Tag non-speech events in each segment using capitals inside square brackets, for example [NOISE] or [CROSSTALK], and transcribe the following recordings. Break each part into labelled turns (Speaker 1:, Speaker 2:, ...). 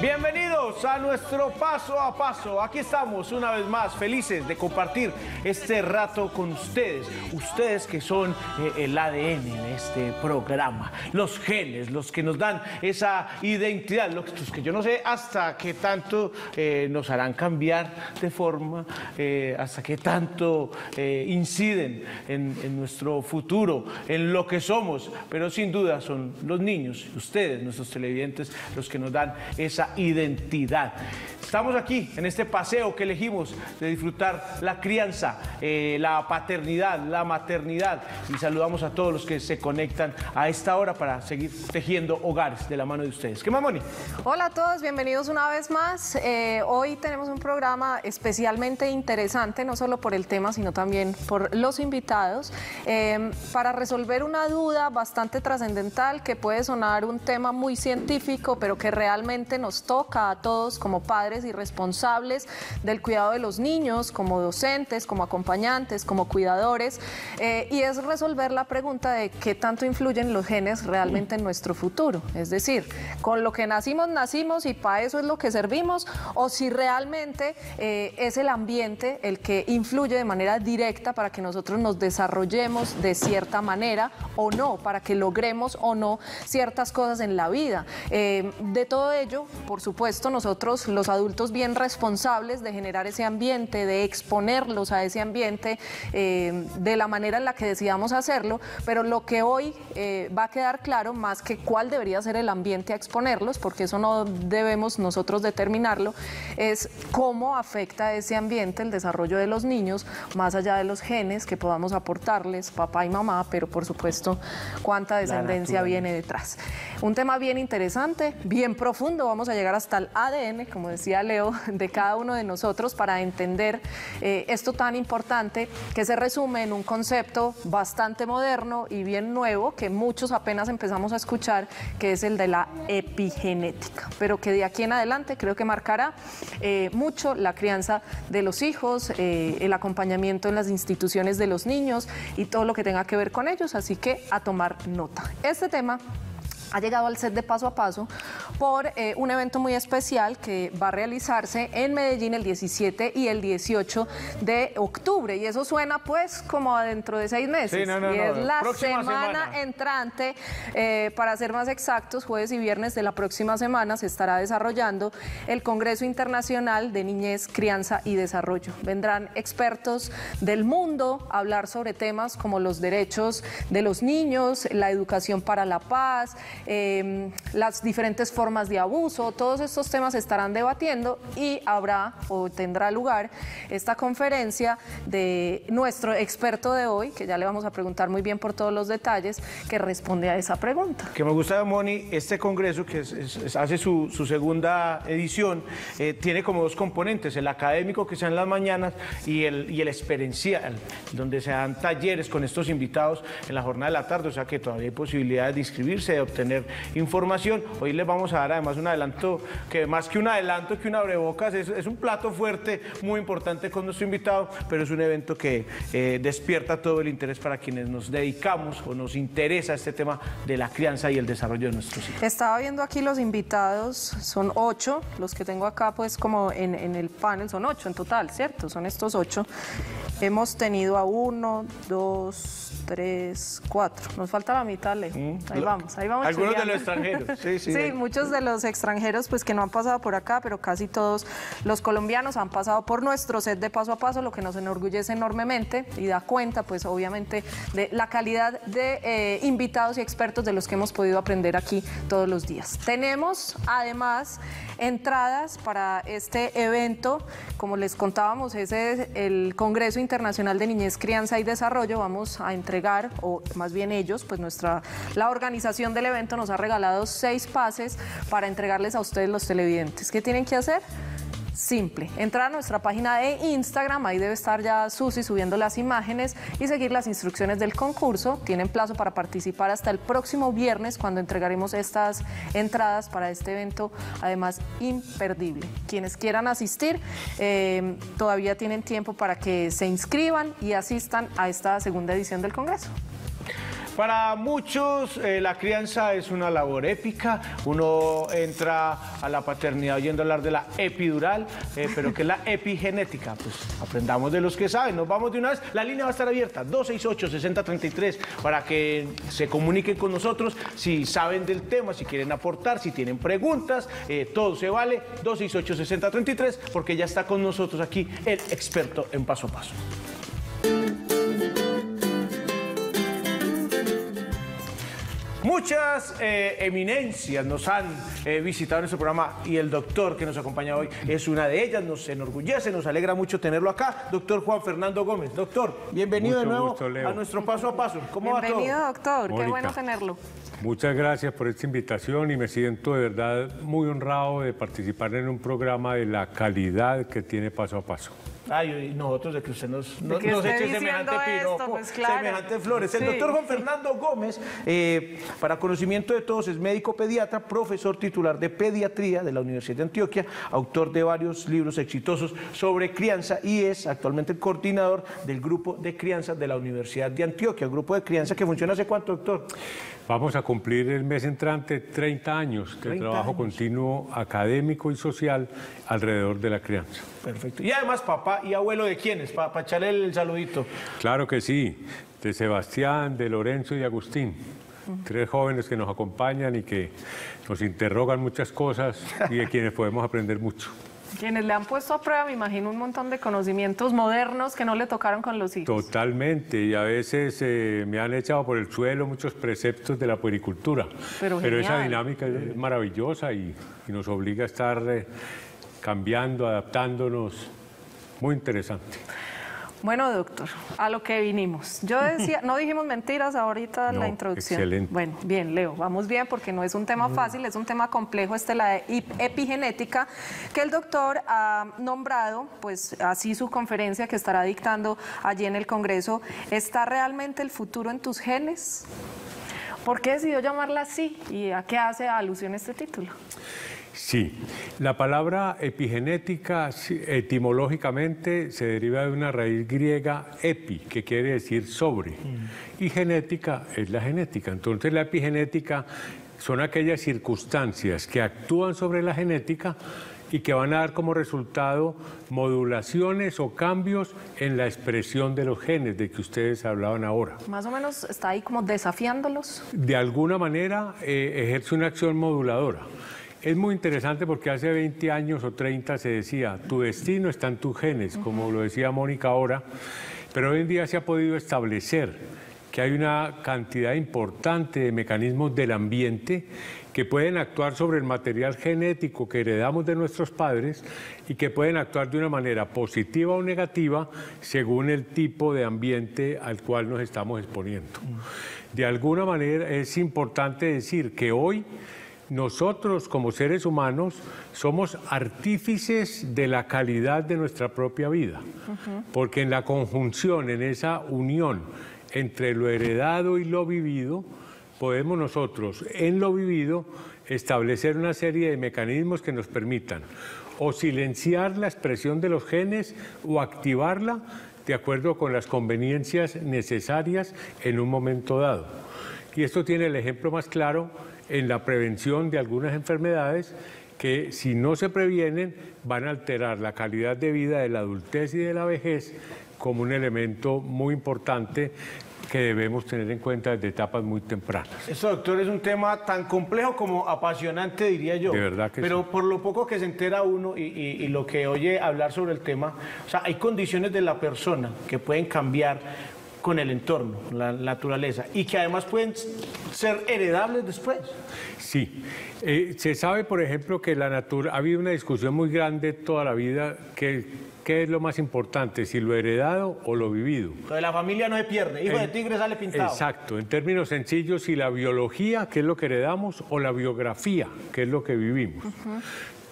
Speaker 1: Bienvenidos a nuestro paso a paso. Aquí estamos una vez más felices de compartir este rato con ustedes. Ustedes que son eh, el ADN de este programa, los genes, los que nos dan esa identidad, los que yo no sé hasta qué tanto eh, nos harán cambiar de forma, eh, hasta qué tanto inciden en, en nuestro futuro, en lo que somos, pero sin duda son los niños, ustedes, nuestros televidentes, los que nos dan esa identidad. Estamos aquí en este paseo que elegimos de disfrutar la crianza, eh, la paternidad, la maternidad y saludamos a todos los que se conectan a esta hora para seguir tejiendo hogares de la mano de ustedes. ¿Qué más, Moni?
Speaker 2: Hola a todos, bienvenidos una vez más. Eh, hoy tenemos un programa especialmente interesante, no solo por el tema, sino también por los invitados, eh, para resolver una duda bastante trascendental que puede sonar un tema muy científico, pero que realmente nos toca a todos como padres y responsables del cuidado de los niños, como docentes, como acompañantes, como cuidadores, eh, y es resolver la pregunta de qué tanto influyen los genes realmente en nuestro futuro. Es decir, con lo que nacimos, nacimos y para eso es lo que servimos, o si realmente eh, es el ambiente el que influye de manera directa para que nosotros nos desarrollemos de cierta manera o no, para que logremos o no ciertas cosas en la vida. Eh, de todo ello, por supuesto, nosotros los adultos bien responsables de generar ese ambiente, de exponerlos a ese ambiente eh, de la manera en la que decidamos hacerlo, pero lo que hoy eh, va a quedar claro, más que cuál debería ser el ambiente a exponerlos, porque eso no debemos nosotros determinarlo, es cómo afecta ese ambiente el desarrollo de los niños, más allá de los genes que podamos aportarles, papá y mamá, pero por supuesto cuánta descendencia viene detrás. Un tema bien interesante, bien profundo, vamos a llegar hasta el ADN, como decía Leo, [LAUGHS] de cada uno de nosotros para entender eh, esto tan importante que se resume en un concepto bastante moderno y bien nuevo que muchos apenas empezamos a escuchar, que es el de la epigenética, pero que de aquí en adelante creo que marcará eh, mucho la crianza de los hijos, eh, el acompañamiento en las instituciones de los niños y todo lo que tenga que ver con ellos, así que a tomar nota. Este tema ha llegado al set de paso a paso por eh, un evento muy especial que va a realizarse en Medellín el 17 y el 18 de octubre. Y eso suena pues como adentro de seis meses. y es la semana, entrante, eh, para ser más exactos, jueves y viernes de la próxima semana se estará desarrollando el Congreso Internacional de Niñez, Crianza y Desarrollo. Vendrán expertos del mundo a hablar sobre temas como los derechos de los niños, la educación para la paz, Em, las diferentes formas de abuso, todos estos temas se estarán debatiendo y habrá o tendrá lugar esta conferencia de nuestro experto de hoy, que ya le vamos a preguntar muy bien por todos los detalles, que responde a esa pregunta.
Speaker 1: Que me gusta, Moni, este congreso que hace su, segunda edición, eh, tiene como dos componentes, el académico que sea en las mañanas y el, y el experiencial, donde se dan talleres con estos invitados en la jornada de la tarde, o sea que todavía hay posibilidad de inscribirse, de obtener información. Hoy les vamos a dar además un adelanto, que más que un adelanto, que un abrebocas, es, es un plato fuerte muy importante con nuestro invitado, pero es un evento que eh, despierta todo el interés para quienes nos dedicamos o nos interesa este tema de la crianza y el desarrollo de nuestros hijos.
Speaker 2: Estaba viendo aquí los invitados, son ocho, los que tengo acá pues como en, en el panel son ocho en total, ¿cierto? Son estos ocho. Hemos tenido a uno, dos, tres, cuatro. Nos falta la mitad, Leo. Mm, ahí vamos, ahí vamos
Speaker 1: algunos de los extranjeros. Sí, sí.
Speaker 2: Sí, muchos de los extranjeros pues que no han pasado por acá, pero casi todos los colombianos han pasado por nuestro set de paso a paso, lo que nos enorgullece enormemente y da cuenta pues obviamente de la calidad de eh, invitados y expertos de los que hemos podido aprender aquí todos los días. Tenemos además entradas para este evento, como les contábamos, ese es el Congreso Internacional de Niñez, Crianza y Desarrollo. Vamos a entregar, o más bien ellos, pues nuestra, la organización del evento nos ha regalado seis pases para entregarles a ustedes los televidentes. ¿Qué tienen que hacer? Simple, entrar a nuestra página de Instagram, ahí debe estar ya Susi subiendo las imágenes y seguir las instrucciones del concurso. Tienen plazo para participar hasta el próximo viernes cuando entregaremos estas entradas para este evento, además imperdible. Quienes quieran asistir eh, todavía tienen tiempo para que se inscriban y asistan a esta segunda edición del Congreso.
Speaker 1: Para muchos eh, la crianza es una labor épica. Uno entra a la paternidad oyendo hablar de la epidural, eh, pero que es la epigenética. Pues aprendamos de los que saben. Nos vamos de una vez. La línea va a estar abierta, 268-6033, para que se comuniquen con nosotros si saben del tema, si quieren aportar, si tienen preguntas. eh, todo se vale. 268-6033, porque ya está con nosotros aquí el experto en paso a paso. Muchas eh, eminencias nos han eh, visitado en nuestro programa y el doctor que nos acompaña hoy es una de ellas. Nos enorgullece, nos alegra mucho tenerlo acá. Doctor Juan Fernando Gómez. Doctor, bienvenido de nuevo
Speaker 3: gusto,
Speaker 1: a nuestro paso a paso. ¿Cómo va
Speaker 2: Bienvenido,
Speaker 1: todo?
Speaker 2: doctor. Qué bueno tenerlo.
Speaker 3: Muchas gracias por esta invitación y me siento de verdad muy honrado de participar en un programa de la calidad que tiene paso a paso.
Speaker 1: Ay, nosotros de que usted nos, no-
Speaker 2: que
Speaker 1: nos eche semejante
Speaker 2: esto,
Speaker 1: piropo,
Speaker 2: pues, claro.
Speaker 1: semejante flores. El
Speaker 2: Sí.
Speaker 1: doctor Juan Fernando Gómez, eh, para conocimiento de todos, es médico pediatra, profesor titular de pediatría de la Universidad de Antioquia, autor de varios libros exitosos sobre crianza y es actualmente el coordinador del grupo de crianza de la Universidad de Antioquia, un grupo de crianza que funciona hace cuánto, doctor?
Speaker 3: Vamos a cumplir el mes entrante 30 años de
Speaker 1: 30
Speaker 3: trabajo
Speaker 1: años.
Speaker 3: continuo académico y social alrededor de la crianza.
Speaker 1: Perfecto. Y además, papá y abuelo de quiénes, para echarle el saludito.
Speaker 3: Claro que sí, de Sebastián, de Lorenzo y de Agustín. Tres jóvenes que nos acompañan y que nos interrogan muchas cosas y de quienes podemos aprender mucho.
Speaker 2: Quienes le han puesto a prueba, me imagino, un montón de conocimientos modernos que no le tocaron con los hijos.
Speaker 3: Totalmente, y a veces eh, me han echado por el suelo muchos preceptos de la puericultura.
Speaker 2: Pero
Speaker 3: esa dinámica es maravillosa y, y nos obliga a estar eh, cambiando, adaptándonos. Muy interesante.
Speaker 2: Bueno, doctor, a lo que vinimos. Yo decía, no dijimos mentiras ahorita en la [LAUGHS] introducción.
Speaker 3: excelente.
Speaker 2: Bueno, bien, Leo, vamos bien porque no es un tema fácil, es un tema complejo, este la de hip- epigenética, que el doctor ha nombrado, pues así su conferencia que estará dictando allí en el Congreso, ¿está realmente el futuro en tus genes? ¿Por qué decidió llamarla así? ¿Y a qué hace alusión este título?
Speaker 3: Sí, la palabra epigenética etimológicamente se deriva de una raíz griega epi, que quiere decir sobre, y genética es la genética. Entonces la epigenética son aquellas circunstancias que actúan sobre la genética y que van a dar como resultado modulaciones o cambios en la expresión de los genes de que ustedes hablaban ahora.
Speaker 2: Más o menos está ahí como desafiándolos.
Speaker 3: de alguna manera eh, ejerce una acción moduladora. Es muy interesante porque hace 20 años o 30 se decía, tu destino está en tus genes, como lo decía Mónica ahora, pero hoy en día se ha podido establecer que hay una cantidad importante de mecanismos del ambiente que pueden actuar sobre el material genético que heredamos de nuestros padres y que pueden actuar de una manera positiva o negativa según el tipo de ambiente al cual nos estamos exponiendo. De alguna manera es importante decir que hoy nosotros como seres humanos somos artífices de la calidad de nuestra propia vida, porque en la conjunción, en esa unión entre lo heredado y lo vivido, podemos nosotros en lo vivido establecer una serie de mecanismos que nos permitan o silenciar la expresión de los genes o activarla de acuerdo con las conveniencias necesarias en un momento dado. Y esto tiene el ejemplo más claro en la prevención de algunas enfermedades que si no se previenen van a alterar la calidad de vida de la adultez y de la vejez como un elemento muy importante que debemos tener en cuenta desde etapas muy tempranas.
Speaker 1: Eso, doctor, es un tema tan complejo como apasionante, diría yo.
Speaker 3: De verdad que
Speaker 1: Pero
Speaker 3: sí.
Speaker 1: por lo poco que se entera uno y, y- y lo que oye hablar sobre el tema, o sea, hay condiciones de la persona que pueden cambiar con el entorno, la naturaleza, y que además pueden ser heredables después.
Speaker 3: Sí, Eh, se sabe, por ejemplo, que la natura, ha habido una discusión muy grande toda la vida, que qué es lo más importante, si lo heredado o lo vivido.
Speaker 1: Lo de la familia no se pierde, hijo de tigre sale pintado.
Speaker 3: Exacto, en términos sencillos, si la biología, que es lo que heredamos, o la biografía, que es lo que vivimos.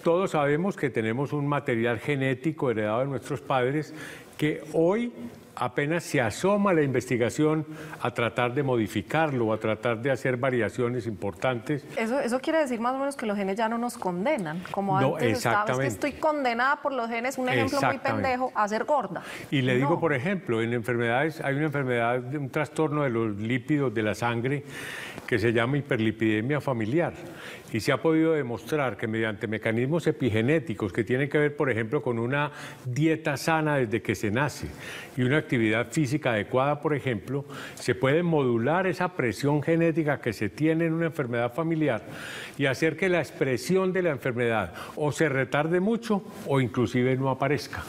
Speaker 3: Todos sabemos que tenemos un material genético heredado de nuestros padres que hoy apenas se asoma la investigación a tratar de modificarlo, a tratar de hacer variaciones importantes.
Speaker 2: Eso, eso quiere decir más o menos que los genes ya no nos condenan, como
Speaker 3: No,
Speaker 2: antes estaba, es que estoy condenada por los genes, un ejemplo muy pendejo, a ser gorda.
Speaker 3: Y le digo, por ejemplo, en enfermedades, hay una enfermedad, un trastorno de los lípidos de la sangre que se llama hiperlipidemia familiar. Y se ha podido demostrar que mediante mecanismos epigenéticos que tienen que ver, por ejemplo, con una dieta sana desde que se nace y una actividad física adecuada, por ejemplo, se puede modular esa presión genética que se tiene en una enfermedad familiar y hacer que la expresión de la enfermedad o se retarde mucho o inclusive no aparezca.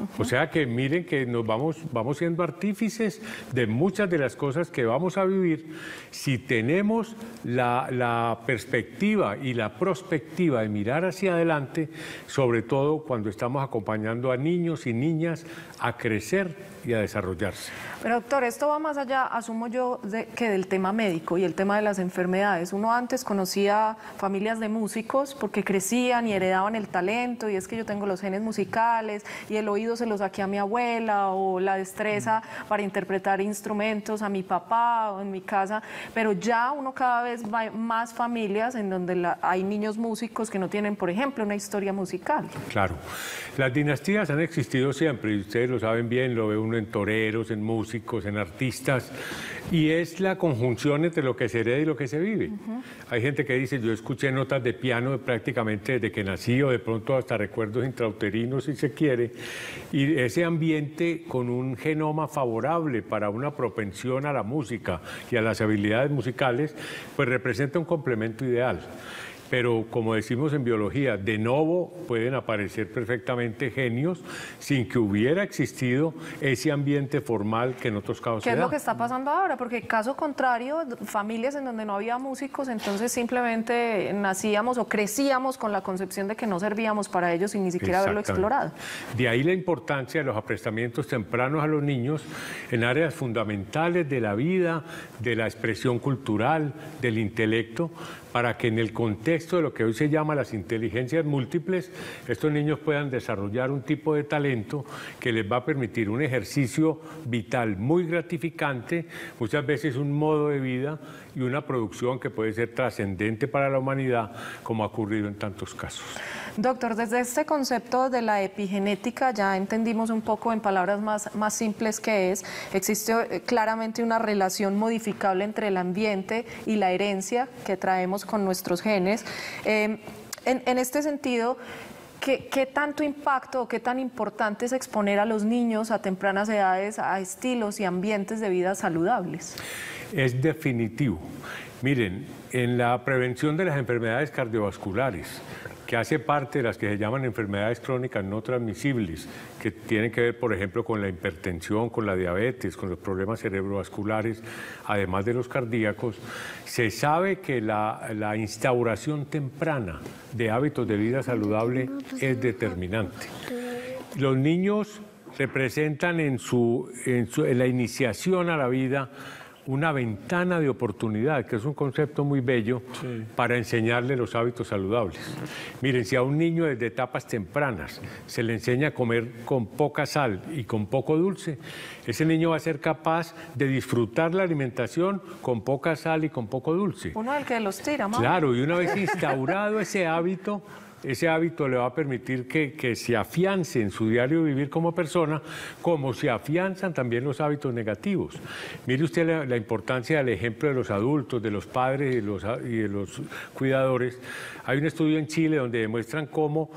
Speaker 3: [LAUGHS] O sea que miren que nos vamos, vamos siendo artífices de muchas de las cosas que vamos a vivir si tenemos la, la perspectiva y la prospectiva de mirar hacia adelante, sobre todo cuando estamos acompañando a niños y niñas a crecer y a desarrollarse.
Speaker 2: Pero doctor, esto va más allá, asumo yo, de- que del tema médico y el tema de las enfermedades. Uno antes conocía familias de músicos porque crecían y heredaban el talento y es que yo tengo los genes musicales y el oído se lo saqué a mi abuela o la destreza para interpretar instrumentos a mi papá o en mi casa. Pero ya uno cada vez va más familias en donde la- hay niños músicos que no tienen, por ejemplo, una historia musical.
Speaker 3: Claro. Las dinastías han existido siempre, y ustedes lo saben bien, lo ve uno en toreros, en músicos, en artistas, y es la conjunción entre lo que se hereda y lo que se vive. Hay gente que dice, yo escuché notas de piano prácticamente desde que nací, o de pronto hasta recuerdos intrauterinos, si se quiere, y ese ambiente con un genoma favorable para una propensión a la música y a las habilidades musicales, pues representa un complemento ideal. Pero como decimos en biología, de nuevo pueden aparecer perfectamente genios sin que hubiera existido ese ambiente formal que en otros casos
Speaker 2: ¿Qué
Speaker 3: se
Speaker 2: es
Speaker 3: da.
Speaker 2: lo que está pasando ahora? Porque caso contrario, familias en donde no había músicos, entonces simplemente nacíamos o crecíamos con la concepción de que no servíamos para ellos sin ni siquiera haberlo explorado.
Speaker 3: De ahí la importancia de los aprestamientos tempranos a los niños en áreas fundamentales de la vida, de la expresión cultural, del intelecto, para que en el contexto de lo que hoy se llama las inteligencias múltiples, estos niños puedan desarrollar un tipo de talento que les va a permitir un ejercicio vital muy gratificante, muchas veces un modo de vida y una producción que puede ser trascendente para la humanidad, como ha ocurrido en tantos casos.
Speaker 2: Doctor, desde este concepto de la epigenética ya entendimos un poco en palabras más, más simples que es, existe eh, claramente una relación modificable entre el ambiente y la herencia que traemos con nuestros genes. Eh, en, en este sentido, ¿Qué, tanto impacto o qué tan importante es exponer a los niños a tempranas edades a estilos y ambientes de vida saludables?
Speaker 3: Es definitivo. Miren, en la prevención de las enfermedades cardiovasculares, que hace parte de las que se llaman enfermedades crónicas no transmisibles, que tienen que ver, por ejemplo, con la hipertensión, con la diabetes, con los problemas cerebrovasculares, además de los cardíacos, se sabe que la, la instauración temprana de hábitos de vida saludable es determinante. Los niños representan en, su, en, su- en la iniciación a la vida una ventana de oportunidad, que es un concepto muy bello para enseñarle los hábitos saludables. Miren, si a un niño desde etapas tempranas se le enseña a comer con poca sal y con poco dulce, ese niño va a ser capaz de disfrutar la alimentación con poca sal y con poco dulce.
Speaker 2: Uno del que los tira, mamá.
Speaker 3: Claro, y una vez instaurado ese hábito, ese hábito le va a permitir que, que se afiance en su diario vivir como persona, como se afianzan también los hábitos negativos. Mire usted la, importancia del ejemplo de los adultos, de los padres y de los cuidadores. Hay un estudio en Chile donde demuestran cómo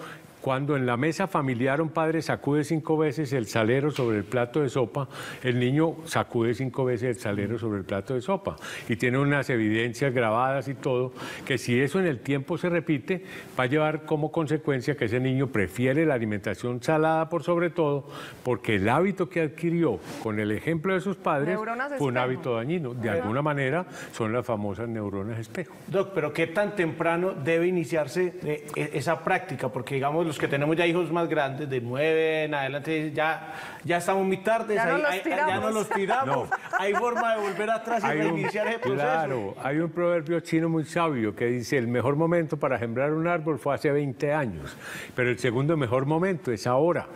Speaker 3: cuando en la mesa familiar un padre sacude cinco veces el salero sobre el plato de sopa, el niño sacude cinco veces el salero sobre el plato de sopa. Y tiene unas evidencias grabadas y todo, que si eso en el tiempo se repite, va a llevar como consecuencia que ese niño prefiere la alimentación salada por sobre todo, porque el hábito que adquirió con el ejemplo de sus padres fue un hábito dañino. De alguna manera son las famosas neuronas espejo.
Speaker 1: Doc, pero ¿qué tan temprano debe iniciarse eh, esa práctica? Porque digamos, los que tenemos ya hijos más grandes, de nueve en adelante, ya, ya estamos muy tarde,
Speaker 2: Ya no los
Speaker 1: ya
Speaker 2: tiramos.
Speaker 1: no los tiramos. Hay forma de volver atrás y reiniciar ese proceso.
Speaker 3: Claro, hay un proverbio chino muy sabio que dice, el mejor momento para sembrar un árbol fue hace 20 años, pero el segundo mejor momento es ahora.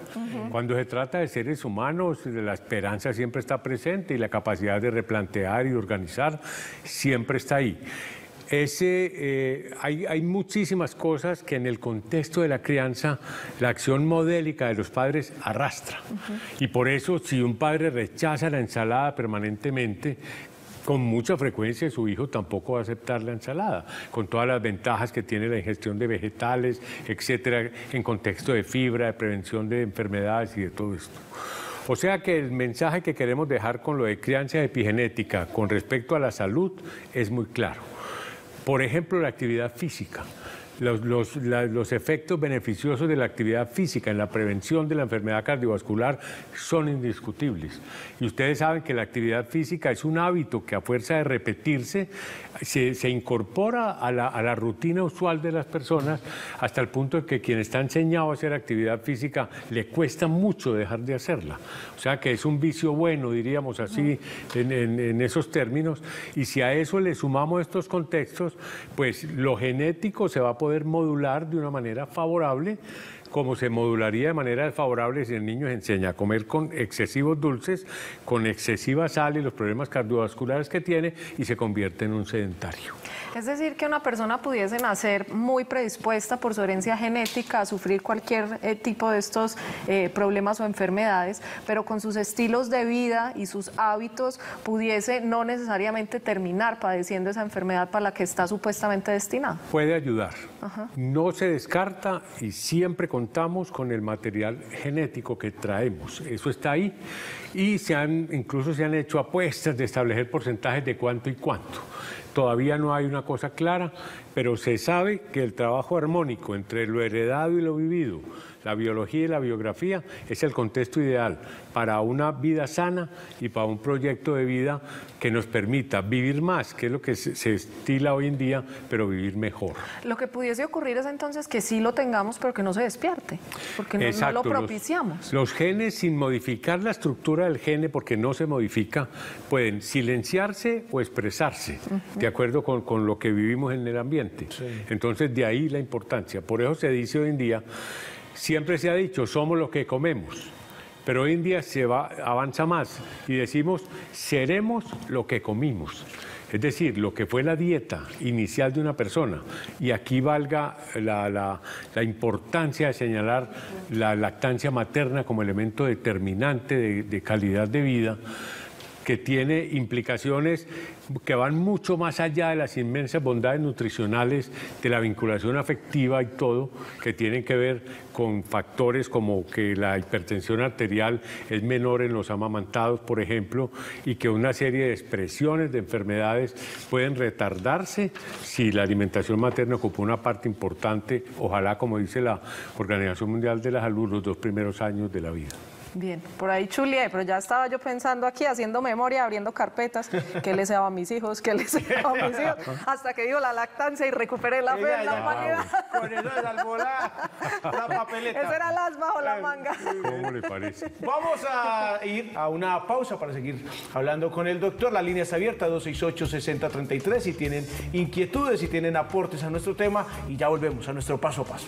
Speaker 3: Cuando se trata de seres humanos, la esperanza siempre está presente y la capacidad de replantear y organizar siempre está ahí. Ese, eh, hay, hay muchísimas cosas que en el contexto de la crianza la acción modélica de los padres arrastra. Y por eso si un padre rechaza la ensalada permanentemente, con mucha frecuencia su hijo tampoco va a aceptar la ensalada, con todas las ventajas que tiene la ingestión de vegetales, etcétera, en contexto de fibra, de prevención de enfermedades y de todo esto. O sea que el mensaje que queremos dejar con lo de crianza epigenética con respecto a la salud es muy claro. Por ejemplo, la actividad física. Los, los- la- los efectos beneficiosos de la actividad física en la prevención de la enfermedad cardiovascular son indiscutibles. Y ustedes saben que la actividad física es un hábito que a fuerza de repetirse se, se incorpora a la, a la rutina usual de las personas hasta el punto de que quien está enseñado a hacer actividad física le cuesta mucho dejar de hacerla. O sea que es un vicio bueno, diríamos así, en, en- en esos términos. Y si a eso le sumamos estos contextos, pues lo genético se va a poder modular de una manera favorable como se modularía de manera desfavorable si el niño se enseña a comer con excesivos dulces, con excesiva sal y los problemas cardiovasculares que tiene y se convierte en un sedentario.
Speaker 2: Es decir, que una persona pudiese nacer muy predispuesta por su herencia genética a sufrir cualquier eh, tipo de estos eh, problemas o enfermedades, pero con sus estilos de vida y sus hábitos pudiese no necesariamente terminar padeciendo esa enfermedad para la que está supuestamente destinada.
Speaker 3: Puede ayudar. No se descarta y siempre contamos con el material genético que traemos. Eso está ahí. Y se han, incluso se han hecho apuestas de establecer porcentajes de cuánto y cuánto. Todavía no hay una cosa clara, pero se sabe que el trabajo armónico entre lo heredado y lo vivido, la biología y la biografía, es el contexto ideal para una vida sana y para un proyecto de vida que nos permita vivir más, que es lo que se estila hoy en día, pero vivir mejor.
Speaker 2: Lo que pudiese ocurrir es entonces que sí lo tengamos, pero que no se despierte, porque no, no
Speaker 3: Exacto,
Speaker 2: lo
Speaker 3: los-
Speaker 2: propiciamos.
Speaker 3: Los, genes, sin modificar la estructura del gene, porque no se modifica, pueden silenciarse o expresarse, de acuerdo con, con lo que vivimos en el ambiente. Entonces, de ahí la importancia. Por eso se dice hoy en día, siempre se ha dicho, somos lo que comemos. Pero hoy en día se va, avanza más y decimos, seremos lo que comimos. Es decir, lo que fue la dieta inicial de una persona. Y aquí valga la, la- la importancia de señalar la lactancia materna como elemento determinante de, de calidad de vida que tiene implicaciones que van mucho más allá de las inmensas bondades nutricionales, de la vinculación afectiva y todo, que tienen que ver con factores como que la hipertensión arterial es menor en los amamantados, por ejemplo, y que una serie de expresiones de enfermedades pueden retardarse si la alimentación materna ocupa una parte importante, ojalá, como dice la Organización Mundial de la Salud, los dos primeros años de la vida.
Speaker 2: Bien, por ahí chulié, pero ya estaba yo pensando aquí, haciendo memoria, abriendo carpetas, qué les daba a mis hijos, qué les daba a mis hijos, hasta que dio la lactancia y recuperé la fe en la humanidad.
Speaker 1: Con eso se salvó la, la papeleta.
Speaker 2: Ese era el as bajo la manga.
Speaker 3: ¿Cómo le parece?
Speaker 1: Vamos a ir a una pausa para seguir hablando con el doctor. La línea está abierta, 268-6033, si tienen inquietudes, si tienen aportes a nuestro tema, y ya volvemos a nuestro paso a paso.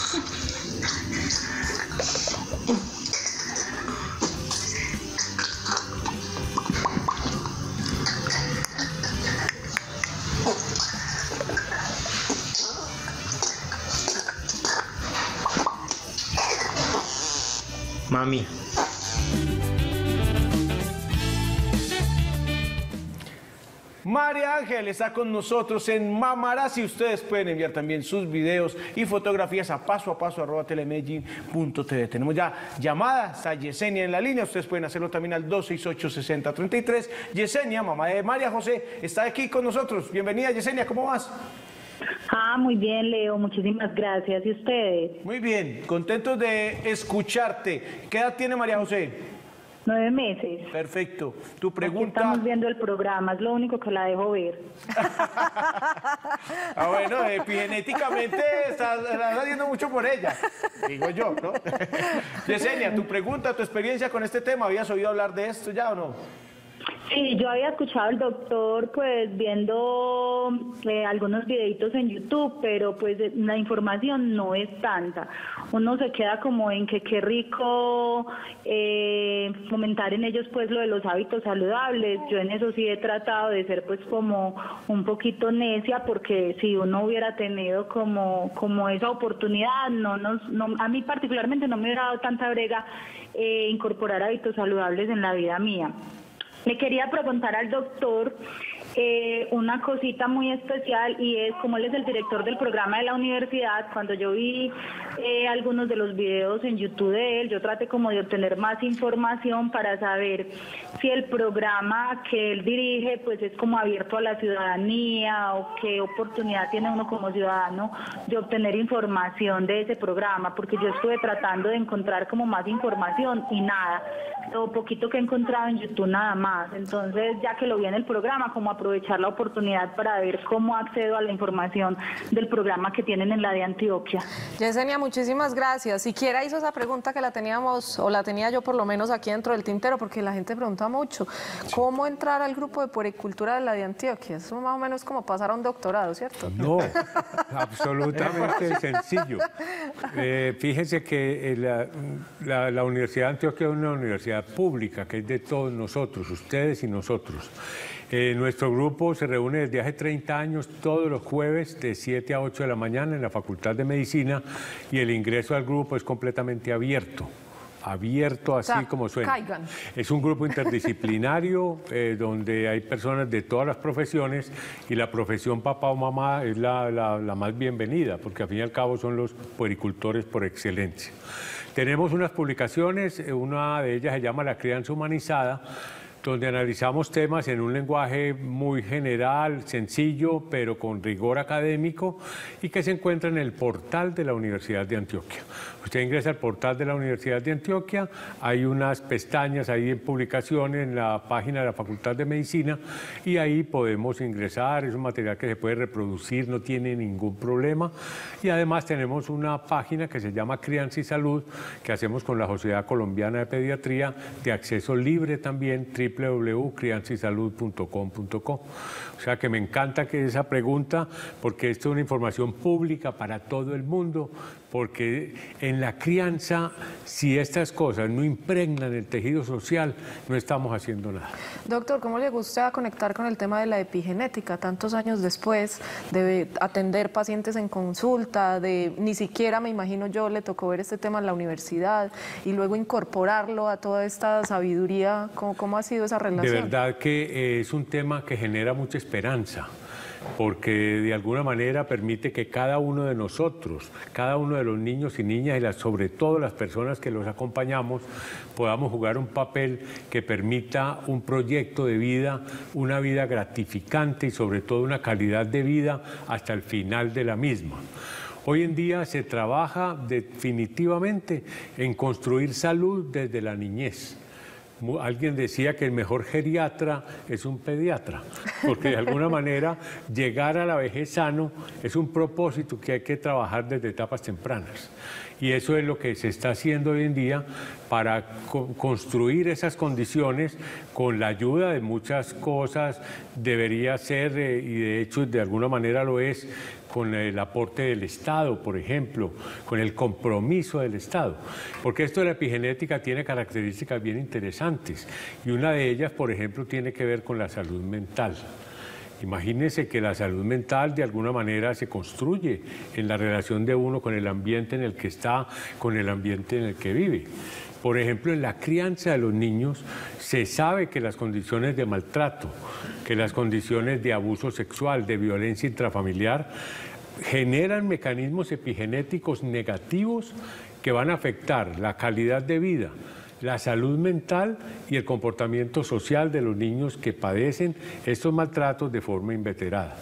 Speaker 4: Mami,
Speaker 1: María Ángel está con nosotros en Mamarazzi. Ustedes pueden enviar también sus videos y fotografías a paso a paso arroba telemedellín.tv. Tenemos ya llamada, está Yesenia en la línea. Ustedes pueden hacerlo también al 268-6033. Yesenia, mamá de María José, está aquí con nosotros. Bienvenida, Yesenia, ¿cómo vas?
Speaker 5: Ah, muy bien, Leo, muchísimas gracias. ¿Y ustedes?
Speaker 1: Muy bien, contentos de escucharte. ¿Qué edad tiene María José?
Speaker 5: Nueve meses.
Speaker 1: Perfecto. Tu
Speaker 5: Aquí
Speaker 1: pregunta.
Speaker 5: estamos viendo el programa, es lo único que la dejo ver. [LAUGHS]
Speaker 1: Ah, bueno, epigenéticamente estás, estás haciendo mucho por ella, digo yo, ¿no? [LAUGHS] Yesenia, tu pregunta, tu experiencia con este tema, ¿habías oído hablar de esto ya o no?
Speaker 5: Sí, yo había escuchado al doctor pues viendo eh, algunos videitos en YouTube, pero pues eh, la información no es tanta. Uno se queda como en que qué rico eh, fomentar en ellos pues lo de los hábitos saludables. Yo en eso sí he tratado de ser pues como un poquito necia porque si uno hubiera tenido como, como esa oportunidad, no nos, no, a mí particularmente no me hubiera dado tanta brega eh, incorporar hábitos saludables en la vida mía. Le quería preguntar al doctor eh, una cosita muy especial y es como él es el director del programa de la universidad, cuando yo vi eh, algunos de los videos en YouTube de él, yo traté como de obtener más información para saber si el programa que él dirige pues es como abierto a la ciudadanía o qué oportunidad tiene uno como ciudadano de obtener información de ese programa, porque yo estuve tratando de encontrar como más información y nada, lo poquito que he encontrado en YouTube nada más. Entonces, ya que lo vi en el programa, como aprovechar la oportunidad para ver cómo accedo a la información del programa que tienen en la de Antioquia.
Speaker 2: Yesenia, muchísimas gracias. Siquiera hizo esa pregunta que la teníamos, o la tenía yo por lo menos aquí dentro del tintero, porque la gente pregunta mucho, ¿cómo entrar al grupo de puericultura de la de Antioquia? Eso más o menos es como pasar a un doctorado, ¿cierto?
Speaker 3: No, [LAUGHS] absolutamente sencillo. Eh, fíjense que eh, la, la- la Universidad de Antioquia es una universidad pública, que es de todos nosotros, ustedes y nosotros. Eh, nuestro grupo se reúne desde hace 30 años todos los jueves de 7 a 8 de la mañana en la Facultad de Medicina y el ingreso al grupo es completamente abierto. Abierto así
Speaker 2: sea,
Speaker 3: como suena.
Speaker 2: caigan.
Speaker 3: Es un grupo interdisciplinario [LAUGHS] eh, donde hay personas de todas las profesiones y la profesión papá o mamá es la, la- la más bienvenida porque al fin y al cabo son los puericultores por excelencia. Tenemos unas publicaciones, eh, una de ellas se llama La crianza humanizada donde analizamos temas en un lenguaje muy general, sencillo, pero con rigor académico y que se encuentra en el portal de la Universidad de Antioquia. Usted ingresa al portal de la Universidad de Antioquia, hay unas pestañas ahí en publicaciones en la página de la Facultad de Medicina y ahí podemos ingresar, es un material que se puede reproducir, no tiene ningún problema y además tenemos una página que se llama Crianza y Salud que hacemos con la Sociedad Colombiana de Pediatría de acceso libre también www.crianzaysalud.com.co. O sea que me encanta que esa pregunta porque esto es una información pública para todo el mundo, porque en la crianza, si estas cosas no impregnan el tejido social, no estamos haciendo nada.
Speaker 2: Doctor, ¿cómo le gusta conectar con el tema de la epigenética tantos años después de atender pacientes en consulta, de ni siquiera me imagino yo le tocó ver este tema en la universidad y luego incorporarlo a toda esta sabiduría? ¿Cómo, cómo ha sido esa
Speaker 3: De
Speaker 2: relación?
Speaker 3: verdad que eh, es un tema que genera mucha esperanza, porque de alguna manera permite que cada uno de nosotros, cada uno de los niños y niñas y sobre todo las personas que los acompañamos, podamos jugar un papel que permita un proyecto de vida, una vida gratificante y sobre todo una calidad de vida hasta el final de la misma. Hoy en día se trabaja definitivamente en construir salud desde la niñez. Alguien decía que el mejor geriatra es un pediatra, porque de alguna [LAUGHS] manera llegar a la vejez sano es un propósito que hay que trabajar desde etapas tempranas. Y eso es lo que se está haciendo hoy en día para co- construir esas condiciones con la ayuda de muchas cosas. Debería ser, eh, y de hecho de alguna manera lo es, con el aporte del Estado, por ejemplo, con el compromiso del Estado. Porque esto de la epigenética tiene características bien interesantes y una de ellas, por ejemplo, tiene que ver con la salud mental. Imagínense que la salud mental de alguna manera se construye en la relación de uno con el ambiente en el que está, con el ambiente en el que vive. Por ejemplo, en la crianza de los niños se sabe que las condiciones de maltrato, que las condiciones de abuso sexual, de violencia intrafamiliar, generan mecanismos epigenéticos negativos que van a afectar la calidad de vida, la salud mental y el comportamiento social de los niños que padecen estos maltratos de forma inveterada.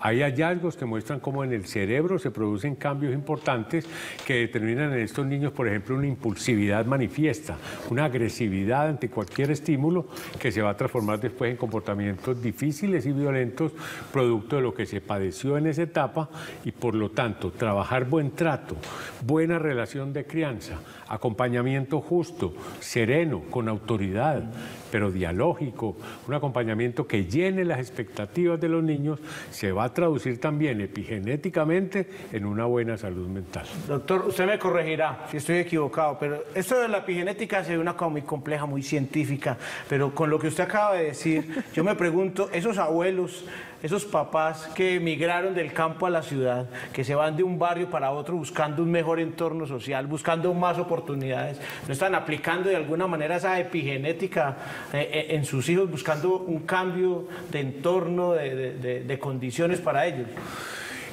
Speaker 3: Hay hallazgos que muestran cómo en el cerebro se producen cambios importantes que determinan en estos niños, por ejemplo, una impulsividad manifiesta, una agresividad ante cualquier estímulo que se va a transformar después en comportamientos difíciles y violentos, producto de lo que se padeció en esa etapa y por lo tanto trabajar buen trato, buena relación de crianza, acompañamiento justo, sereno, con autoridad, pero dialógico, un acompañamiento que llene las expectativas de los niños, se va a traducir también epigenéticamente en una buena salud mental.
Speaker 1: Doctor, usted me corregirá si estoy equivocado, pero esto de la epigenética se ve una cosa muy compleja, muy científica, pero con lo que usted acaba de decir, yo me pregunto, esos abuelos, esos papás que emigraron del campo a la ciudad, que se van de un barrio para otro buscando un mejor entorno social, buscando más oportunidades, ¿no están aplicando de alguna manera esa epigenética eh, eh, en sus hijos, buscando un cambio de entorno, de, condiciones para ellos?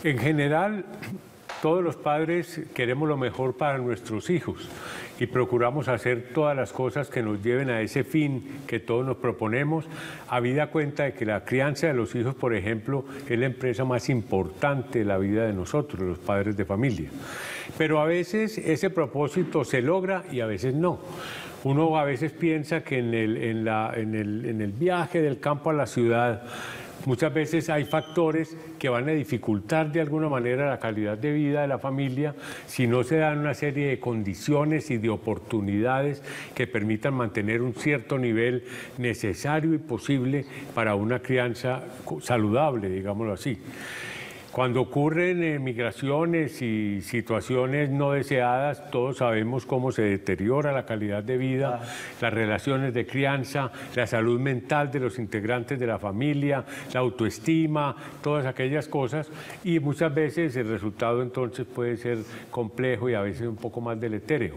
Speaker 3: En general, todos los padres queremos lo mejor para nuestros hijos y procuramos hacer todas las cosas que nos lleven a ese fin que todos nos proponemos, habida cuenta de que la crianza de los hijos, por ejemplo, es la empresa más importante de la vida de nosotros, los padres de familia. Pero a veces ese propósito se logra y a veces no. Uno a veces piensa que en el, en la- en el- en el viaje del campo a la ciudad, Muchas veces hay factores que van a dificultar de alguna manera la calidad de vida de la familia si no se dan una serie de condiciones y de oportunidades que permitan mantener un cierto nivel necesario y posible para una crianza saludable, digámoslo así. Cuando ocurren eh, migraciones y situaciones no deseadas, todos sabemos cómo se deteriora la calidad de vida, las relaciones de crianza, la salud mental de los integrantes de la familia, la autoestima, todas aquellas cosas. Y muchas veces el resultado entonces puede ser complejo y a veces un poco más deletéreo.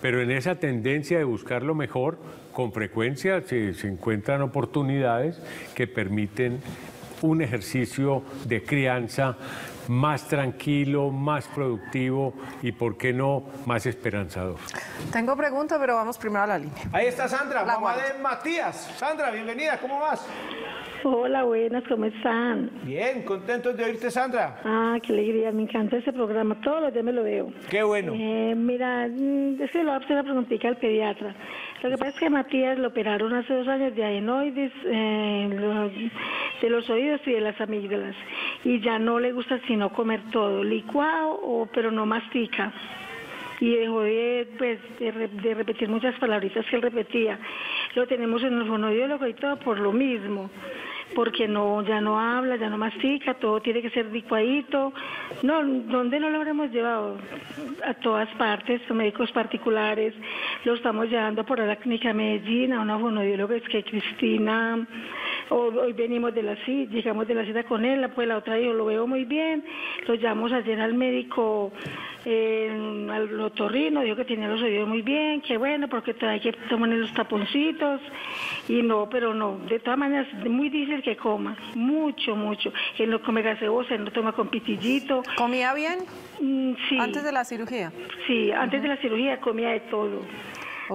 Speaker 3: Pero en esa tendencia de buscar lo mejor, con frecuencia se, se encuentran oportunidades que permiten un ejercicio de crianza más tranquilo, más productivo y, ¿por qué no, más esperanzador?
Speaker 2: Tengo pregunta, pero vamos primero a la línea.
Speaker 1: Ahí está Sandra,
Speaker 2: La
Speaker 1: mamá
Speaker 2: guardo.
Speaker 1: de Matías. Sandra, bienvenida, ¿cómo vas?
Speaker 4: Hola, buenas, ¿cómo están?
Speaker 1: Bien, contentos de oírte, Sandra.
Speaker 4: Ah, qué alegría, me encanta ese programa, todos los días me lo veo.
Speaker 1: Qué bueno.
Speaker 4: Eh, mira, mm, es que le voy a hacer una preguntita al pediatra. Lo que pasa es que a Matías lo operaron hace dos años de adenoides eh, lo- de los oídos y de las amígdalas. Y ya no le gusta sino comer todo, licuado, o, pero no mastica. Y dejó de, pues, de, re- de repetir muchas palabritas que él repetía. Lo tenemos en el fonodiólogo y todo por lo mismo porque no ya no habla, ya no mastica, todo tiene que ser licuadito. No, ¿dónde no lo habremos llevado? A todas partes, a médicos particulares. Lo estamos llevando por la clínica Medellín, a una fonodióloga, es que Cristina, hoy, hoy venimos de la cita, llegamos de la cita con él, pues la otra yo lo veo muy bien. Lo llevamos ayer al médico, eh, al otorrino, dijo que tenía los oídos muy bien, que bueno, porque hay que tomar los taponcitos. Y no, pero no, de todas maneras, muy difícil que coma, mucho, mucho. Él no come gaseosa, él no toma con pitillito.
Speaker 2: ¿Comía bien
Speaker 4: Mm, sí,
Speaker 2: antes de la cirugía?
Speaker 4: sí, antes de la cirugía comía de todo.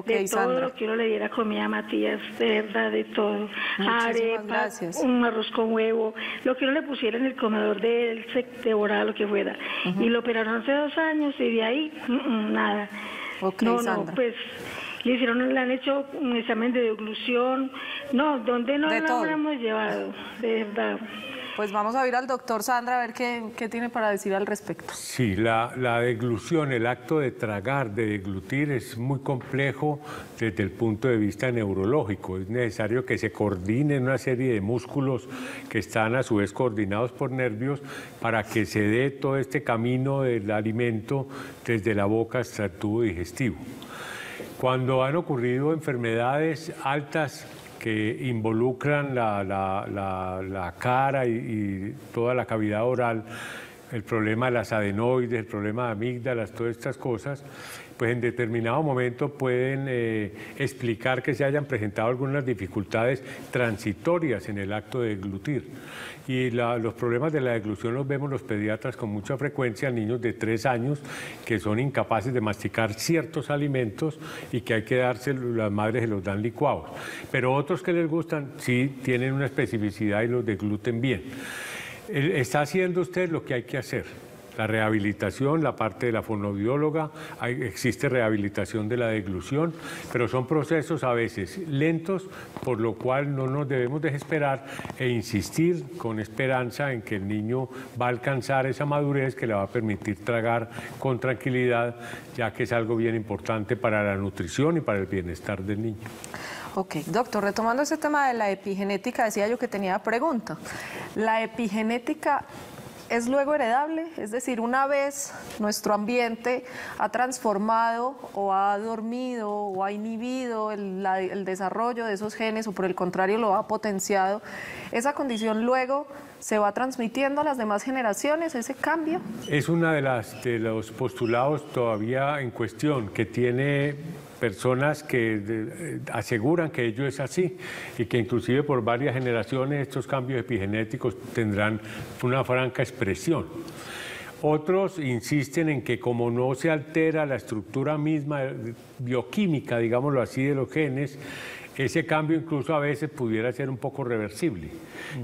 Speaker 4: De todo
Speaker 2: Sandra.
Speaker 4: lo que uno le diera comida a Matías, de verdad, de todo.
Speaker 2: Muchísimas gracias.
Speaker 4: un arroz con huevo, lo que uno le pusiera en el comedor de él, se devoraba lo que fuera. Y lo operaron hace dos años y de ahí, mm, mm, nada.
Speaker 2: Ok,
Speaker 4: no,
Speaker 2: Sandra.
Speaker 4: no, pues le hicieron, le han hecho un examen de oclusión. No, ¿dónde no
Speaker 2: De
Speaker 4: lo
Speaker 2: todo.
Speaker 4: habremos llevado? De verdad.
Speaker 2: Pues vamos a ir al doctor Sandra a ver qué, tiene para decir al respecto.
Speaker 3: Sí, la, la deglución, el acto de tragar, de deglutir, es muy complejo desde el punto de vista neurológico. Es necesario que se coordinen una serie de músculos que están a su vez coordinados por nervios para que se dé todo este camino del alimento desde la boca hasta el tubo digestivo. Cuando han ocurrido enfermedades altas que involucran la, la- la- cara y, y toda la cavidad oral, el problema de las adenoides, el problema de amígdalas, todas estas cosas, pues en determinado momento pueden eh, explicar que se hayan presentado algunas dificultades transitorias en el acto de deglutir. Y la- los problemas de la deglución los vemos los pediatras con mucha frecuencia en niños de tres años que son incapaces de masticar ciertos alimentos y que hay que darse, las madres se los dan licuados. Pero otros que les gustan sí tienen una especificidad y los degluten bien. Eh, Está haciendo usted lo que hay que hacer. La rehabilitación, la parte de la fonoaudióloga, existe rehabilitación de la deglución, pero son procesos a veces lentos, por lo cual no nos debemos desesperar e insistir con esperanza en que el niño va a alcanzar esa madurez que le va a permitir tragar con tranquilidad, ya que es algo bien importante para la nutrición y para el bienestar del niño.
Speaker 2: Ok, doctor, retomando ese tema de la epigenética, decía yo que tenía pregunta. ¿La epigenética es luego heredable? Es decir, una vez nuestro ambiente ha transformado o ha dormido o ha inhibido el, desarrollo de esos genes o por el contrario lo ha potenciado, ¿esa condición luego se va transmitiendo a las demás generaciones, ese cambio?
Speaker 3: Es uno de, de los postulados todavía en cuestión que tiene personas que eh, aseguran que ello es así y que inclusive por varias generaciones estos cambios epigenéticos tendrán una franca expresión. Otros insisten en que como no se altera la estructura misma bioquímica, digámoslo así, de los genes, ese cambio incluso a veces pudiera ser un poco reversible.